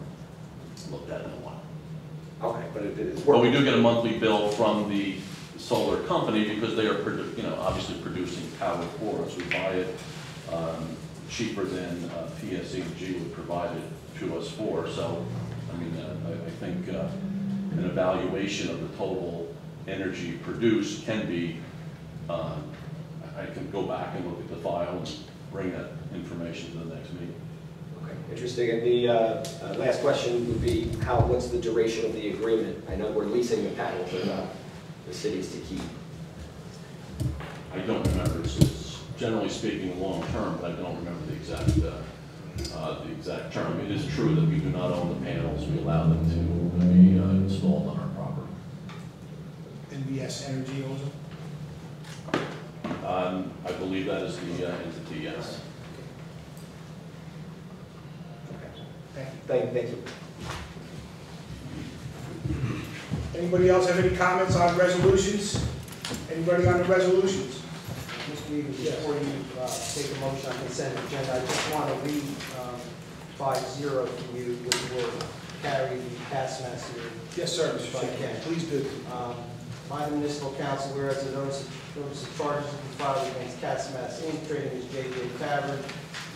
looked at it in a while. Okay, but it- it's But we do get a monthly bill from the solar company because they are, you know, obviously producing power for us. We buy it um, cheaper than uh, PSEG would provide it to us for. So, I mean, uh, I I think uh, an evaluation of the total energy produced can be, uh, I can go back and look at the file and bring that information to the next meeting. Okay, Interesting. And the uh, uh, last question would be, how, what's the duration of the agreement? I know we're leasing the panels, but uh, the cities to keep. I don't remember, generally speaking, long-term, but I don't remember the exact, uh, uh, the exact term. It is true that we do not own the panels, we allow them to be uh, installed on our property. NBS Energy owns them. Um, I believe that is the uh, entity, yes. Thank you. Thank, thank you. Anybody else have any comments on resolutions? Anybody on the resolutions? Mr. Before you uh, take a motion on consent agenda, I just want to read um, five zero for you, which will carry the pass master Yes, sir, If I Mr. Can. Please do. Um, By the municipal council, whereas a notice of, notice of charges will be filed against Casamass Inc., trading as JJ Tavern,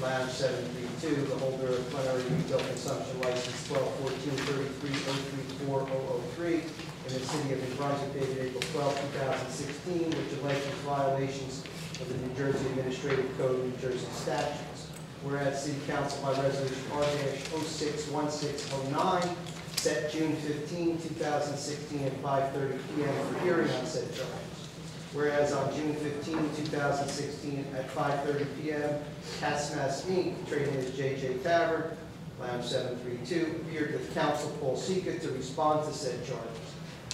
Lounge 732, the holder of plenary retail consumption license 1214-33-034003 in the city of New Brunswick dated April 12, 2016, which alleges violations of the New Jersey Administrative Code, New Jersey statutes. Whereas City Council by Resolution R-061609 set June 15, 2016 at 5:30 PM for hearing on said charges. Whereas on June 15, 2016 at 5:30 PM, Casmas Inc., trading as JJ Tavern, Lounge 732, appeared with counsel Paul Sika to respond to said charges.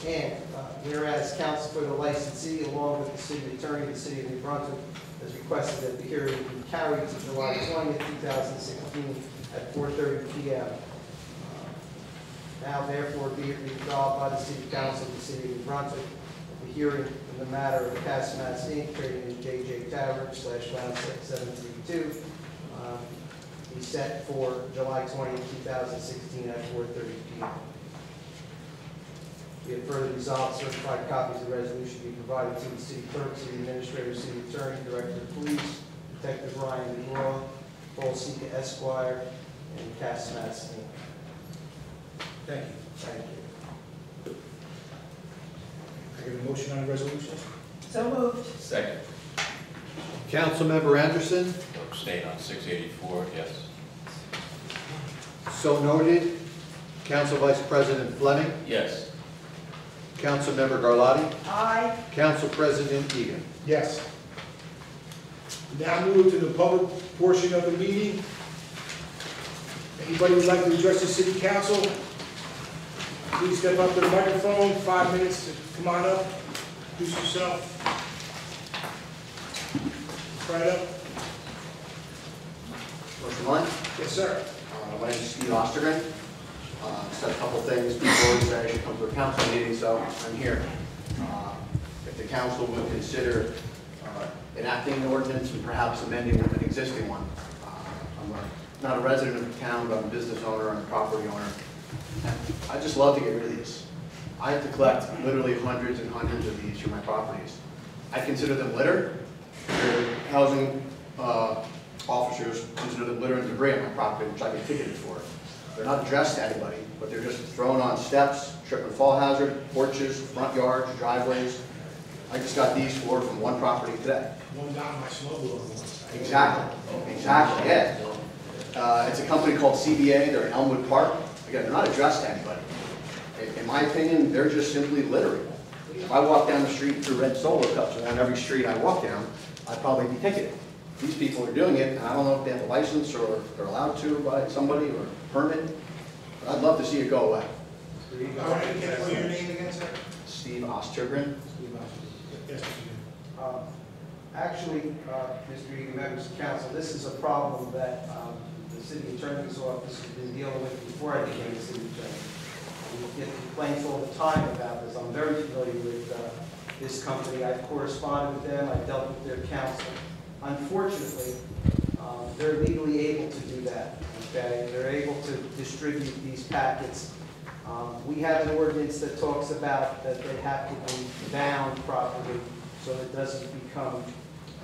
And uh, whereas counsel for the licensee, along with the city attorney of the city of New Brunswick, has requested that the hearing be carried to July 20, 2016 at 4:30 PM. Now therefore be it resolved by the City Council of the City of New Brunswick, the hearing in the matter of Casamass Inc., trading as JJ Tavern slash Lounge 732, uh, be set for July 20, 2016 at 4:30 PM. Be it further resolved, certified copies of the resolution be provided to the city clerk, city administrator, city attorney, director of police, Detective Ryan DeGraw, Paul Sika Esquire, and Casamass Inc. Thank you. Thank you. I get a motion on the resolution. So moved. Second. Councilmember Anderson, Abstain on 684, yes. so noted. Council Vice President Fleming, Yes. Councilmember Garlatti, Aye. Council President Egan. Yes. Now move to the public portion of the meeting. Anybody would like to address the city council? Please step up to the microphone, five minutes to come on up, introduce yourself. Right up. Motion one, Yes, sir. uh, my name is Steve Ostergren. Uh, Said a couple things before said I should come to a council meeting, so I'm here. Uh, If the council would consider uh, enacting an ordinance and perhaps amending an existing one. Uh, I'm a- not a resident of the town, but I'm a business owner and a property owner. I'd just love to get rid of these. I have to collect literally hundreds and hundreds of these from my properties. I consider them litter. They're Housing uh, officers consider them litter and debris on my property, which I get ticketed for. They're not addressed to anybody, but they're just thrown on steps, trip and fall hazard, porches, front yards, driveways. I just got these four from one property today. One down snowblower. Exactly, exactly, yeah. Uh, It's a company called CBA, they're in Elmwood Park. Again, they're not addressed to anybody. In- my opinion, they're just simply littering. If I walk down the street through red solo cups around every street I walk down, I'd probably be ticketed. These people are doing it, and I don't know if they have a license or they're allowed to by somebody or permit, but I'd love to see it go away. All right, can I call your name again, sir? Steve Ostergren, Yes, Mr. Uh, Actually, uh, Mr. Egan, members of council, this is a problem that um, the city attorney's office has been dealing with before I became the city attorney. We get complaints all the time about this. I'm very familiar with uh, this company. I've corresponded with them, I've dealt with their counsel. Unfortunately, um, they're legally able to do that, okay? They're able to distribute these packets. Um, We have an ordinance that talks about that they have to be bound properly so it doesn't become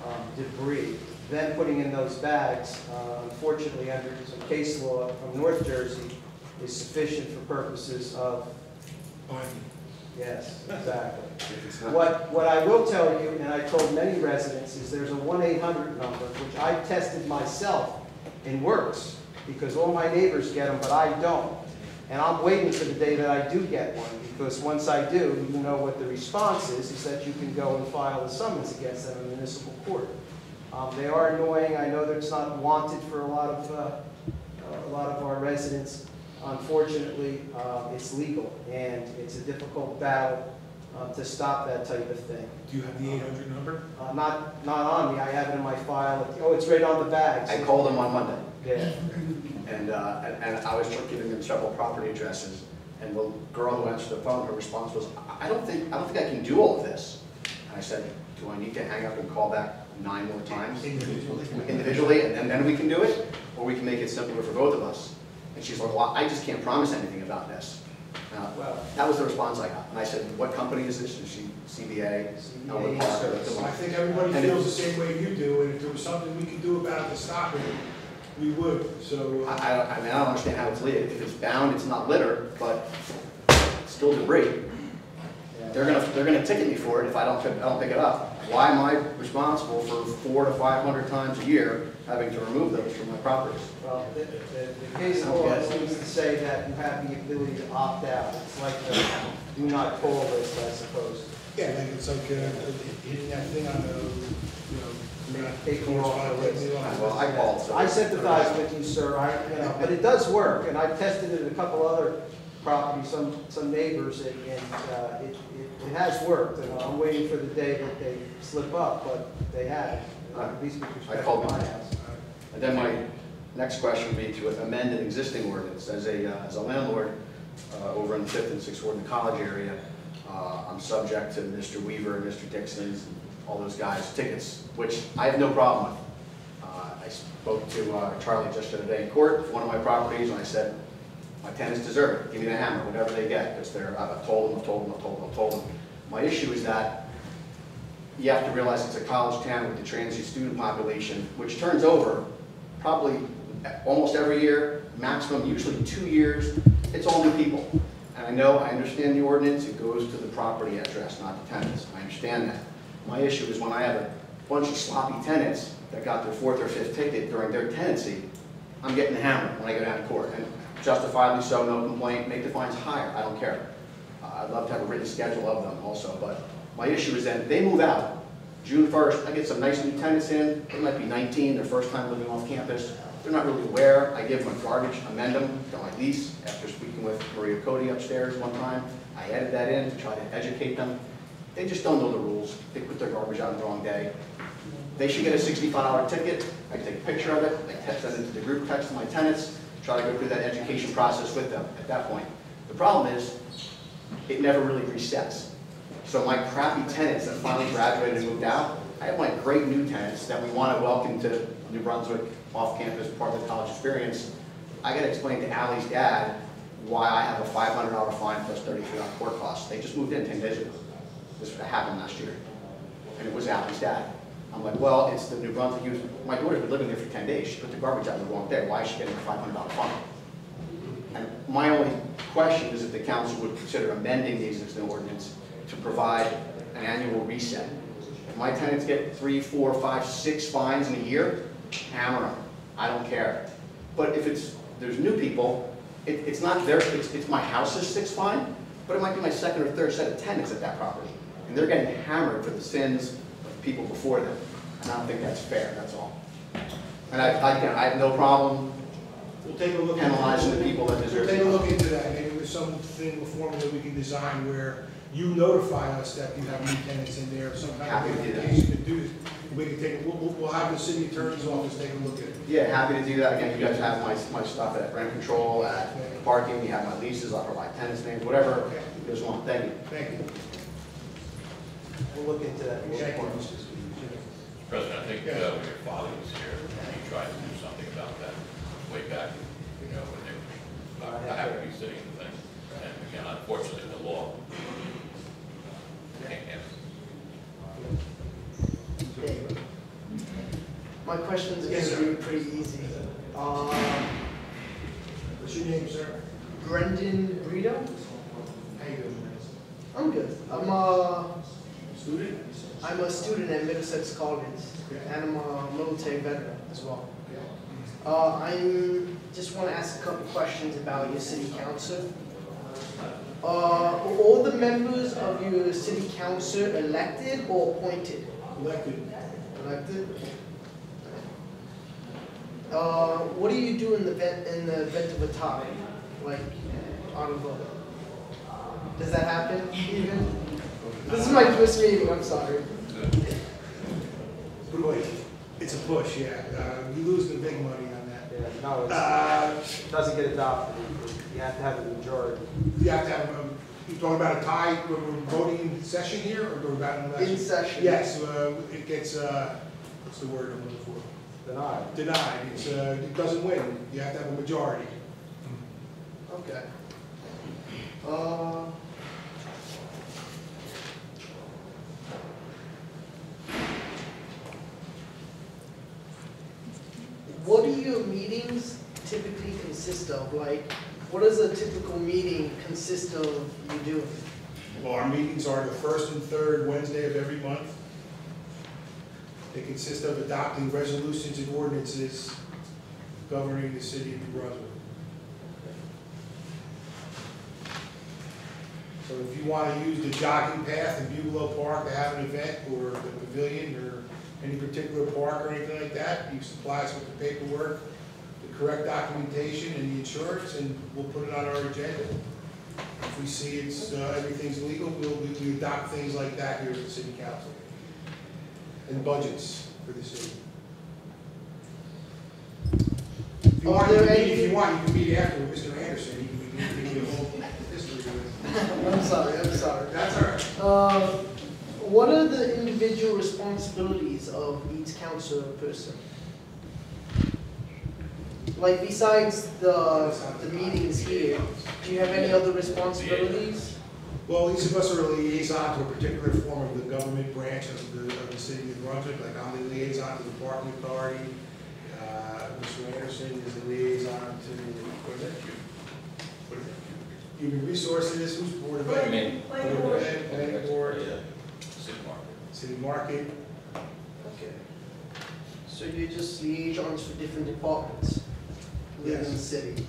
um, debris. Then putting in those bags, uh, unfortunately, under some case law from North Jersey, is sufficient for purposes of, yes, exactly. What, what I will tell you, and I told many residents, is there's a 1-800 number, which I tested myself and works, because all my neighbors get them, but I don't. And I'm waiting for the day that I do get one, because once I do, you know what the response is, is that you can go and file a summons against them in municipal court. Um, They are annoying, I know that it's not wanted for a lot of, uh, a lot of our residents. Unfortunately, uh, it's legal, and it's a difficult battle uh, to stop that type of thing. Do you have the eight hundred number? Uh, Not, not on me, I have it in my file, oh, it's right on the bags. I called them on Monday, Yeah. and, uh, and and I was giving them several property addresses, and the girl who answered the phone, her response was, "I- I don't think, I don't think I can do all of this. And I said, do I need to hang up and call back nine more times? Individually? individually, and then, then we can do it, or we can make it simpler for both of us. And she's like, well, I just can't promise anything about this. Uh, Well, That was the response I got, and I said, what company is this? And she, CBA, CBA Park, Service. I think everybody And it- feels the same way you do, and if there was something we could do about it to stop it, we would, so. I, uh, I, I mean, I don't understand how it's litter, if it's bound, it's not litter, but it's still debris. They're gonna, they're gonna ticket me for it if I don't, pick- I don't pick it up. Why am I responsible for four to five hundred times a year having to remove those from my properties? Well, the, the, the case law seems to say that you have the ability to opt out. It's like the do not call list, I suppose. Yeah, like, it's like, uh, hitting that thing on the, you know, you're not Take taking off off, list. Well, I called, so. I sympathize with you, sir, I, you know, but it does work, and I've tested it in a couple other properties, some, some neighbors, and, and, uh, it, it, it has worked, and I'm waiting for the day that they slip up, but they haven't, at least with respect to called my mine. house. And then my next question would be to amend an existing ordinance. As a, uh, as a landlord uh, over in the Fifth and Sixth Ward in the college area, uh, I'm subject to Mr. Weaver and Mr. Dixon's, and all those guys' tickets, which I have no problem with. Uh, I spoke to uh, Charlie just the other day in court, one of my properties, and I said, my tenants deserve it, give me the hammer, whatever they get, because they're, I've told them, I've told them, I've told them, I've told them. My issue is that you have to realize it's a college town with the transient student population, which turns over probably almost every year, maximum usually two years. It's all new people. And I know, I understand the ordinance, it goes to the property address, not the tenants. I understand that. My issue is when I have a bunch of sloppy tenants that got their fourth or fifth ticket during their tenancy, I'm getting hammered when I go down to court. And justifiably so, no complaint, make the fines higher, I don't care. Uh, I'd love to have a written schedule of them also, but my issue is that they move out, June 1st, I get some nice new tenants in, they might be 19, their first time living off campus, they're not really aware, I give them a garbage, amend them to my lease, after speaking with Maria Cody upstairs one time, I added that in to try to educate them. They just don't know the rules, they put their garbage out on the wrong day. They should get a $65 ticket, I take a picture of it, I text that into the group text to my tenants, try to go through that education process with them at that point. The problem is, it never really resets. So my crappy tenants that finally graduated and moved out, I have my great new tenants that we want to welcome to New Brunswick off-campus, part of the college experience. I got to explain to Ally's dad why I have a $500 fine plus $33 court costs. They just moved in 10 days ago. This happened last year. And it was Ally's dad. I'm like, well, it's the New Brunswick youth. My daughter's been living there for 10 days. She put the garbage out the wrong day. Why is she getting a $500 fine? And my only question is if the council would consider amending the existing ordinance to provide an annual reset. If my tenants get three, four, five, six fines in a year, hammer them. I don't care. But if it's, there's new people, it, it's not their, it's, it's my house's sixth fine, but it might be my second or third set of tenants at that property. And they're getting hammered for the sins of people before them. And I don't think that's fair, that's all. And I, I, again, I have no problem We'll take a look. into- the people that deserve We'll take a look into that, maybe there's something, a formula we can design where you notify us that you have new tenants in there, some kind Happy to do that. Notification to do it. We can take, it. we'll, we'll, we'll have the city attorney's office take a look at it. Yeah, happy to do that. Again, you guys have my, my stuff at rent control, at parking, you have my leases, I'll provide tenants names, whatever you guys want. Thank you. Thank you. We'll look into that. Thank you. President, I think uh, when your father was here, he tried to do something about that way back, you know, when they were not not happy to be sitting in the thing. And again, unfortunately, the law can't have My question's Yes, gonna be pretty easy. Uh, What's your name, sir? Brendan Brito? How you doing? I'm good. I'm a, Student? I'm a student at Middlesex College, and I'm a military veteran as well. Uh, I just want to ask a couple questions about your city council. Uh, are all the members of your city council elected or appointed? Elected. Elected? Uh, what do you do in the event, in the event of a tie? Like, on a vote? Does that happen even? This is my first meeting, I'm sorry. Good way. It's a push, yeah. Uh, you lose the big money on that. Yeah, no, it's, Uh, it doesn't get adopted. You have to have a majority. you have to have, um, you talking about a tie, when we're voting in session here, or we're about an election? In session. Yes, uh, it gets, uh, what's the word I'm looking for? Denied. Denied. It's, uh, it doesn't win. You have to have a majority. Okay. Uh, What do your meetings typically consist of? Like, what does a typical meeting consist of you doing? Well, our meetings are the first and third Wednesday of every month. They consist of adopting resolutions and ordinances governing the city of New Brunswick. So if you want to use the jogging path in Buccleuch Park to have an event, or the pavilion, or any particular park or anything like that, you supply us with the paperwork, the correct documentation and the insurance, and we'll put it on our agenda. If we see it's, uh, everything's legal, we'll, we adopt things like that here at the city council. And budgets for the city. If you Are want, there meet, any- if you want, you can meet after with Mr. Anderson, he can, he can give you the whole history of it. I'm sorry, I'm sorry. That's all right. Uh, what are the individual responsibilities of each council person? Like besides the, the meetings here, do you have any other responsibilities? Well, each of us are a liaison to a particular form of the government branch of the, of the city of New Brunswick, like I'm the liaison to the parking authority. Uh, Mr. Anderson is the liaison to, what is it? What is it? Human Resources, who's Board of Ed? Planning. Board of Planning Board, City market. City Market. Okay. So you're just liaisons for different departments within the city?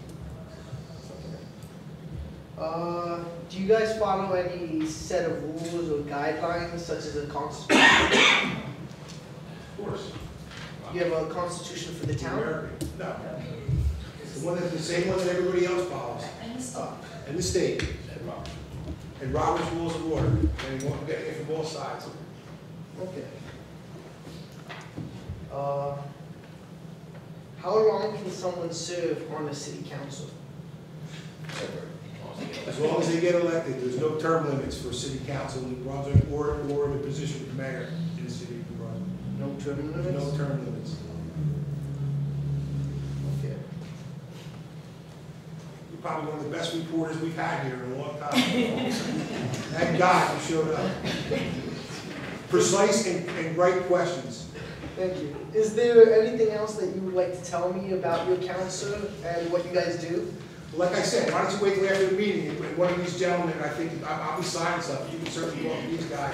Uh, do you guys follow any set of rules or guidelines such as a constitution? Of course. You have a constitution for the town? American. No. It's the one that, the same one that everybody else follows. Uh, And the state. And Robert's Rules of Order. And you want to get it from both sides. Okay. Uh, How long can someone serve on the city council? As long as they get elected, there's no term limits for city council in New Brunswick or, or the position of mayor in the city of New Brunswick. No term limits? no term limits. Okay. You're probably one of the best reporters we've had here in a long time. Thank God you showed up. Precise and, and right questions. Thank you. Is there anything else that you would like to tell me about your council and what you guys do? Like I said, why don't you wait till after the meeting, and one of these gentlemen, I think, I'll, I'll be signing stuff, you can certainly to these guys,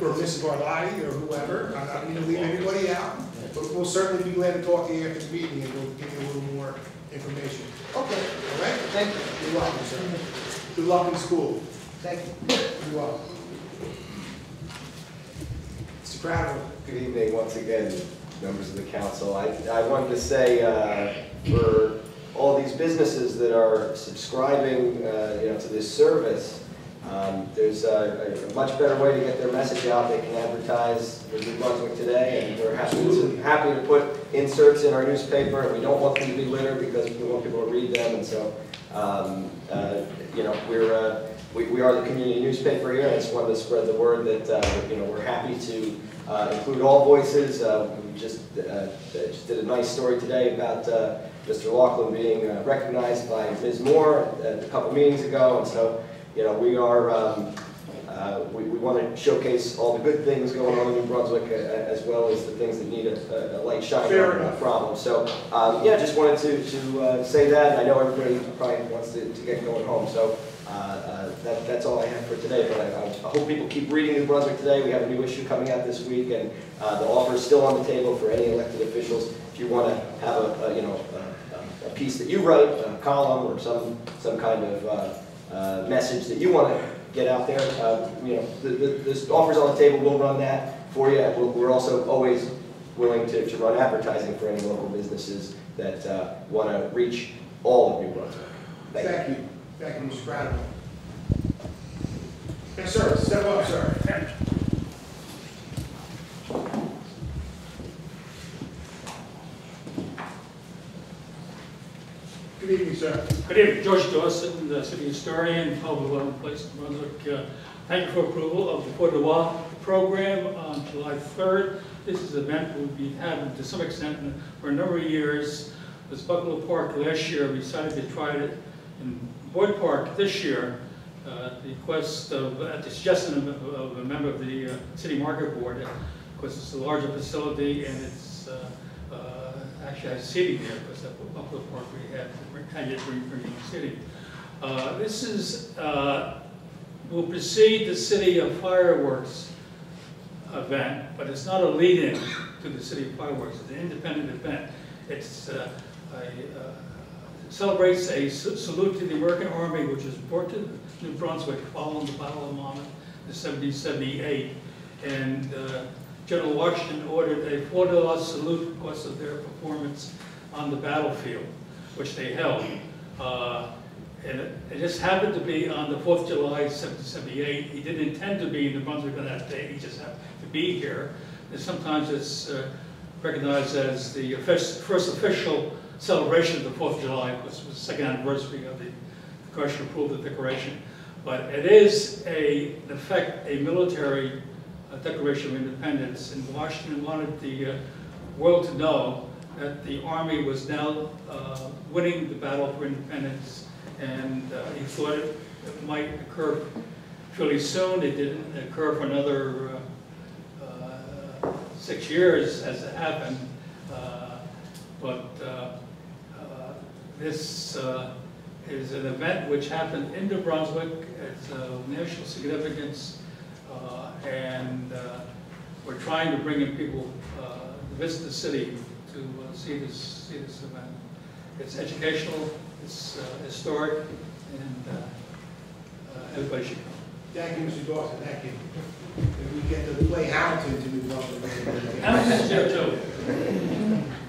or Mrs. Garlatti, or whoever, I don't mean to leave anybody out, but we'll certainly be glad to talk to you after the meeting, and we'll give you a little more information, Okay, all right? thank you. You're welcome, sir. Good luck in school. Thank you. You're welcome. Mr. Crowder. Good evening once again, members of the council. I, I wanted to say, uh, for all these businesses that are subscribing, uh, you know, to this service, Um, There's a a much better way to get their message out. They can advertise with New Brunswick today, and we're happy to, happy to put inserts in our newspaper. And we don't want them to be littered because we want people to read them, and so, um, uh, you know, we're, uh, we we are the community newspaper here, and I just wanted to spread the word that, uh, you know, we're happy to uh, include all voices. Uh, We just, uh, just did a nice story today about uh, Mr. Laughlin being uh, recognized by Ms. Moore a couple meetings ago, and so, you know, we are, um, uh, we, we want to showcase all the good things going on in New Brunswick uh, as well as the things that need a, a- a light shine Fair on problem. So, um, yeah, just wanted to, to uh, say that. I know everybody probably wants to, to get going home, so uh, uh, that, that's all I have for today. But I, I hope people keep reading New Brunswick today. We have a new issue coming out this week, and uh, the offer is still on the table for any elected officials. If you want to have a, a, you know, piece that you write, a column or some, some kind of uh, uh, message that you want to get out there, uh, you know, the, the, this offer's on the table, we'll run that for you. We're, we're also always willing to, to run advertising for any local businesses that uh, want to reach all of New Brunswick. Thank you. Thank you, thank you, Mr. Bradley. Yes, sir, step up, sir. Sir. Good evening, George Dawson, the city historian, public place in Brunswick. Uh, Thank you for approval of the of July program on July 3rd. This is an event we've been having to some extent for a number of years. This Buccleuch Park last year, we decided to try it in Boyd Park this year. uh, at the request of, at the suggestion of of a member of the uh, city market board, because it's a larger facility and it's uh, uh, actually has seating there, because at Buccleuch Park we had, it for for New York City. Uh, This is, uh, will precede the City of Fireworks event, but it's not a lead-in to the City of Fireworks, it's an independent event. It's uh, a, uh, celebrates a salute to the American Army, which was brought to New Brunswick following the Battle of Monmouth in 1778. And uh, General Washington ordered a feu de joie salute because of their performance on the battlefield, which they held. Uh, And it it just happened to be on the 4th of July, 1778. He didn't intend to be in New Brunswick on that day, he just happened to be here. And sometimes it's uh, recognized as the offic- first official celebration of the 4th of July, it was the second anniversary of the Congressional approval of the Declaration. But it is a, in effect, a military uh, Declaration of Independence, and Washington wanted the uh, world to know that the Army was now uh, winning the battle for independence, and uh, he thought it it might occur fairly soon. It didn't occur for another uh, uh, six years as it happened. Uh, But this is an event which happened in New Brunswick. It's of national significance. And we're trying to bring in people to visit the city to uh, see this, see this event. It's educational, it's uh, historic, and uh, uh, everybody should come. Thank you, Mr. Dawson, thank you. If we get to play Hamilton to New Brunswick. Hamilton's there too.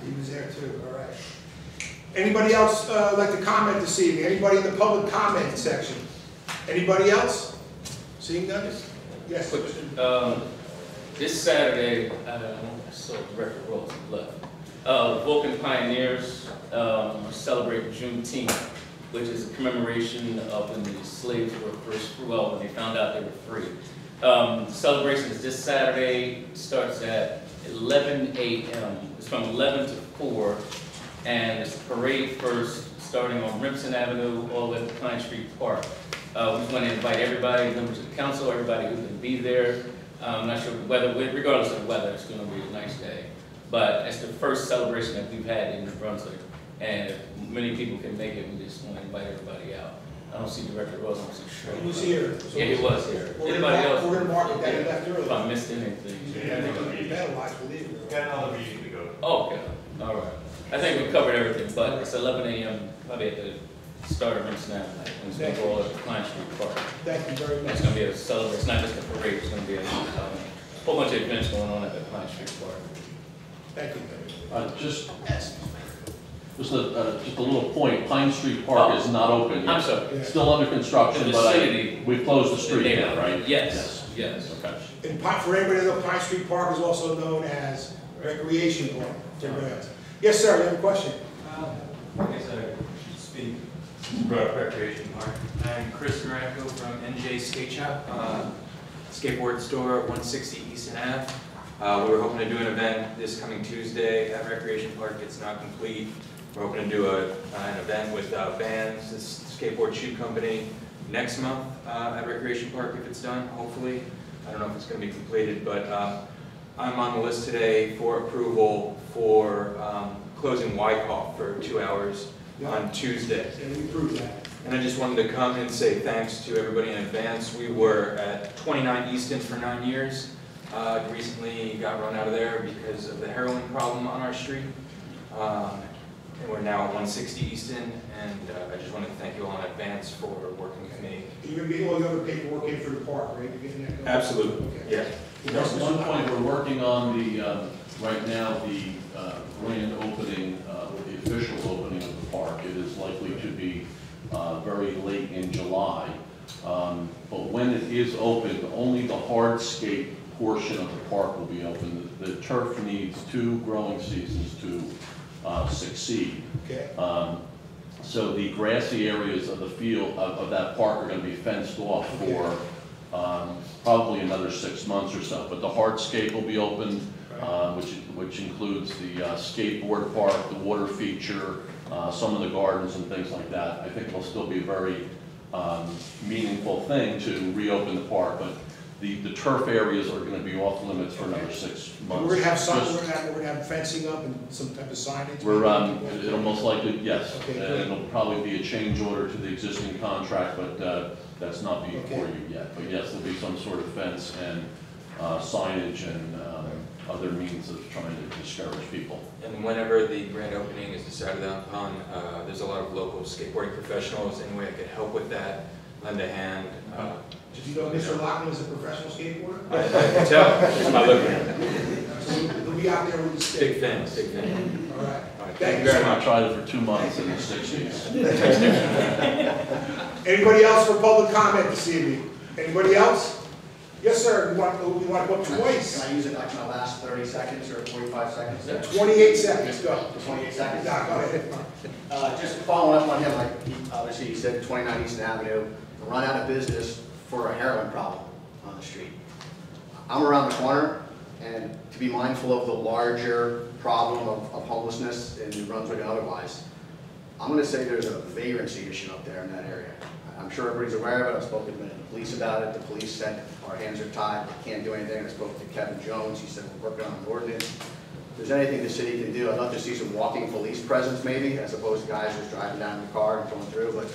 He was there too, all right. Anybody else uh, like to comment this evening? Anybody in the public comment section? Anybody else? Seeing none? Yes, Mr. Um, this Saturday, uh, I saw Director Rose left. Uh, Vulcan Pioneers, um, are celebrating Juneteenth, which is a commemoration of when the slaves were first, well, when they found out they were free. Um, celebration is this Saturday, starts at eleven AM. It's from eleven to four, and it's parade first, starting on Remsen Avenue, all the way to Pine Street Park. Uh, we want to invite everybody, members of the council, everybody who can be there. Uh, I'm not sure the weather, regardless of the weather, it's going to be a nice day. But it's the first celebration that we've had in New Brunswick, and if many people can make it, we just want to invite everybody out. I don't see Director Rose, I don't see Shirley. He was here. so- Yeah, he was here. We're gonna Anybody mark- else? We're gonna mark it that he left early. If I missed anything. You better watch, believe it. Got another meeting to go. Oh, okay, all right. I think we covered everything, but it's eleven AM, probably at the start of Remsen Avenue, and it's gonna go all at Pine Street Park. Thank you very much. It's gonna be a celebration, it's not just a parade, it's gonna be a, um, whole bunch of events going on at the Pine Street Park. Thank you. Uh, Just, Just a, uh, just a little point, Pine Street Park is not open yet. I'm sorry. Still under construction, The but I, vicinity. we've closed the street now, right? Yes, yes. Okay. And Pine, for anybody that knows, Pine Street Park is also known as Recreation Park. to everybody. Yes, sir, you have a question? I guess I should speak. Brought Recreation Park. I'm Chris Marenko from NJ Skate Shop, uh, skateboard store at 160 Easton Ave. Uh, We were hoping to do an event this coming Tuesday at Recreation Park. It's not complete. We're hoping to do a, an event with uh, bands, this skateboard shoe company, next month uh, at Recreation Park if it's done, hopefully. I don't know if it's going to be completed, but um, I'm on the list today for approval for um, closing Wyckoff for two hours on Tuesday. And we approved that. And I just wanted to come and say thanks to everybody in advance. We were at 29 Easton for nine years. Uh, Recently got run out of there because of the heroin problem on our street. Um, And we're now at 160 Easton, and uh, I just wanted to thank you all in advance for working with me. You're gonna get all the other paperwork in for the park, right? You're getting that going? Absolutely, Okay. yeah. Just one point, we're working on the, um, right now, the uh, grand opening, uh, or the official opening of the park. It is likely to be uh, very late in July. Um, But when it is open, only the hardscape portion of the park will be open. The turf needs two growing seasons to uh, succeed. Okay. Um, So the grassy areas of the field, of, of that park are gonna be fenced off for, um, probably another six months or so. But the hardscape will be open, uh, which, which includes the uh, skateboard park, the water feature, uh, some of the gardens and things like that. I think it'll still be a very, um, meaningful thing to reopen the park, but the, the turf areas are gonna be off limits for another six months. We're gonna have some, we're gonna have, we're gonna have fencing up and some type of signage. we're, um, it'll most likely, yes, Okay, and great. it'll probably be a change order to the existing contract, but, uh, that's not before Okay. you yet. But yes, there'll be some sort of fence and, uh, signage and, um, other means of trying to discourage people. And whenever the grand opening is decided upon, uh, there's a lot of local skateboarding professionals, any way I could help with that, lend a hand. uh, Did you know Mr. Lockman is a professional skateboarder? I I can tell, it's my living So he'll be out there with his stick. Big fan, big fan. All right. All right, Thank you very I much. tried it for two months in the sixties. Anybody else for public comment this evening? Anybody else? Yes, sir, you want, you want to go twice? Can I use it like my last 30 seconds or 45 seconds? Twenty-eight seconds, go. 28 seconds? Yeah, go ahead. Uh, Just following up on him, like, he- obviously, he said 29 Easton Avenue, run out of business for a heroin problem on the street. I'm around the corner, and to be mindful of the larger problem of of homelessness in Brunswick and otherwise, I'm gonna say there's a vagrancy issue up there in that area. I'm sure everybody's aware of it, I've spoken to the police about it, the police said our hands are tied, we can't do anything. I spoke to Kevin Jones, he said we're working on an ordinance. If there's anything the city can do, I'd love to see some walking police presence maybe, as opposed to guys just driving down in the car and going through, but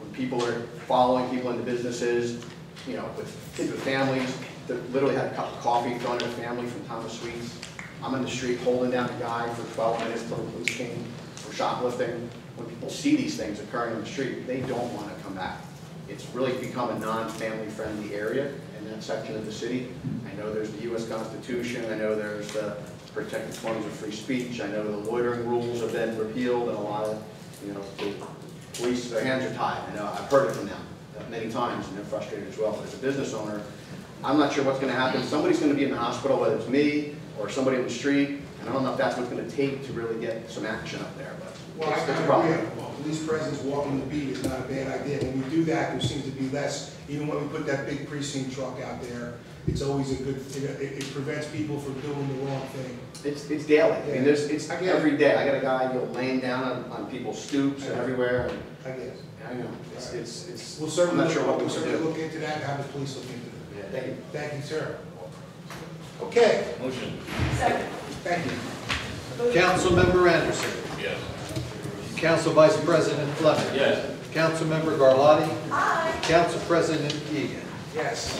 when people are following people into businesses, you know, with kids with families, that literally had a cup of coffee thrown at a family from Thomas Sweets. I'm in the street holding down a guy for 12 minutes till the police came for shoplifting. When people see these things occurring on the street, they don't want to come back. It's really become a non-family friendly area in that section of the city. I know there's the US Constitution, I know there's the protected forms of free speech, I know the loitering rules have been repealed and a lot of, you know, the police, their hands are tied. I know, I've heard it from them many times and they're frustrated as well. But as a business owner, I'm not sure what's gonna happen. Somebody's gonna be in the hospital, whether it's me or somebody in the street, and I don't know if that's what's gonna take to really get some action up there, but Well, I it's it's problem. agree, Well, police presence walking the beat is not a bad idea. When we do that, there seems to be less, even when we put that big precinct truck out there, it's always a good, it, it prevents people from doing the wrong thing. It's, it's daily. I mean, there's, it's I every day. I got a guy, you know, laying down on, on people's stoops and everywhere. and I guess. I know, it's, it's, it's, We'll I'm certainly, not sure what look- we we'll can certainly do. look into that, and have the police look into it. Yeah, thank you. Thank you, sir. Okay, Motion. Second. thank you. Councilmember Anderson. Yes. Council Vice President Fleming. Yes. Councilmember Garlatti. Aye. Council President Egan. Yes.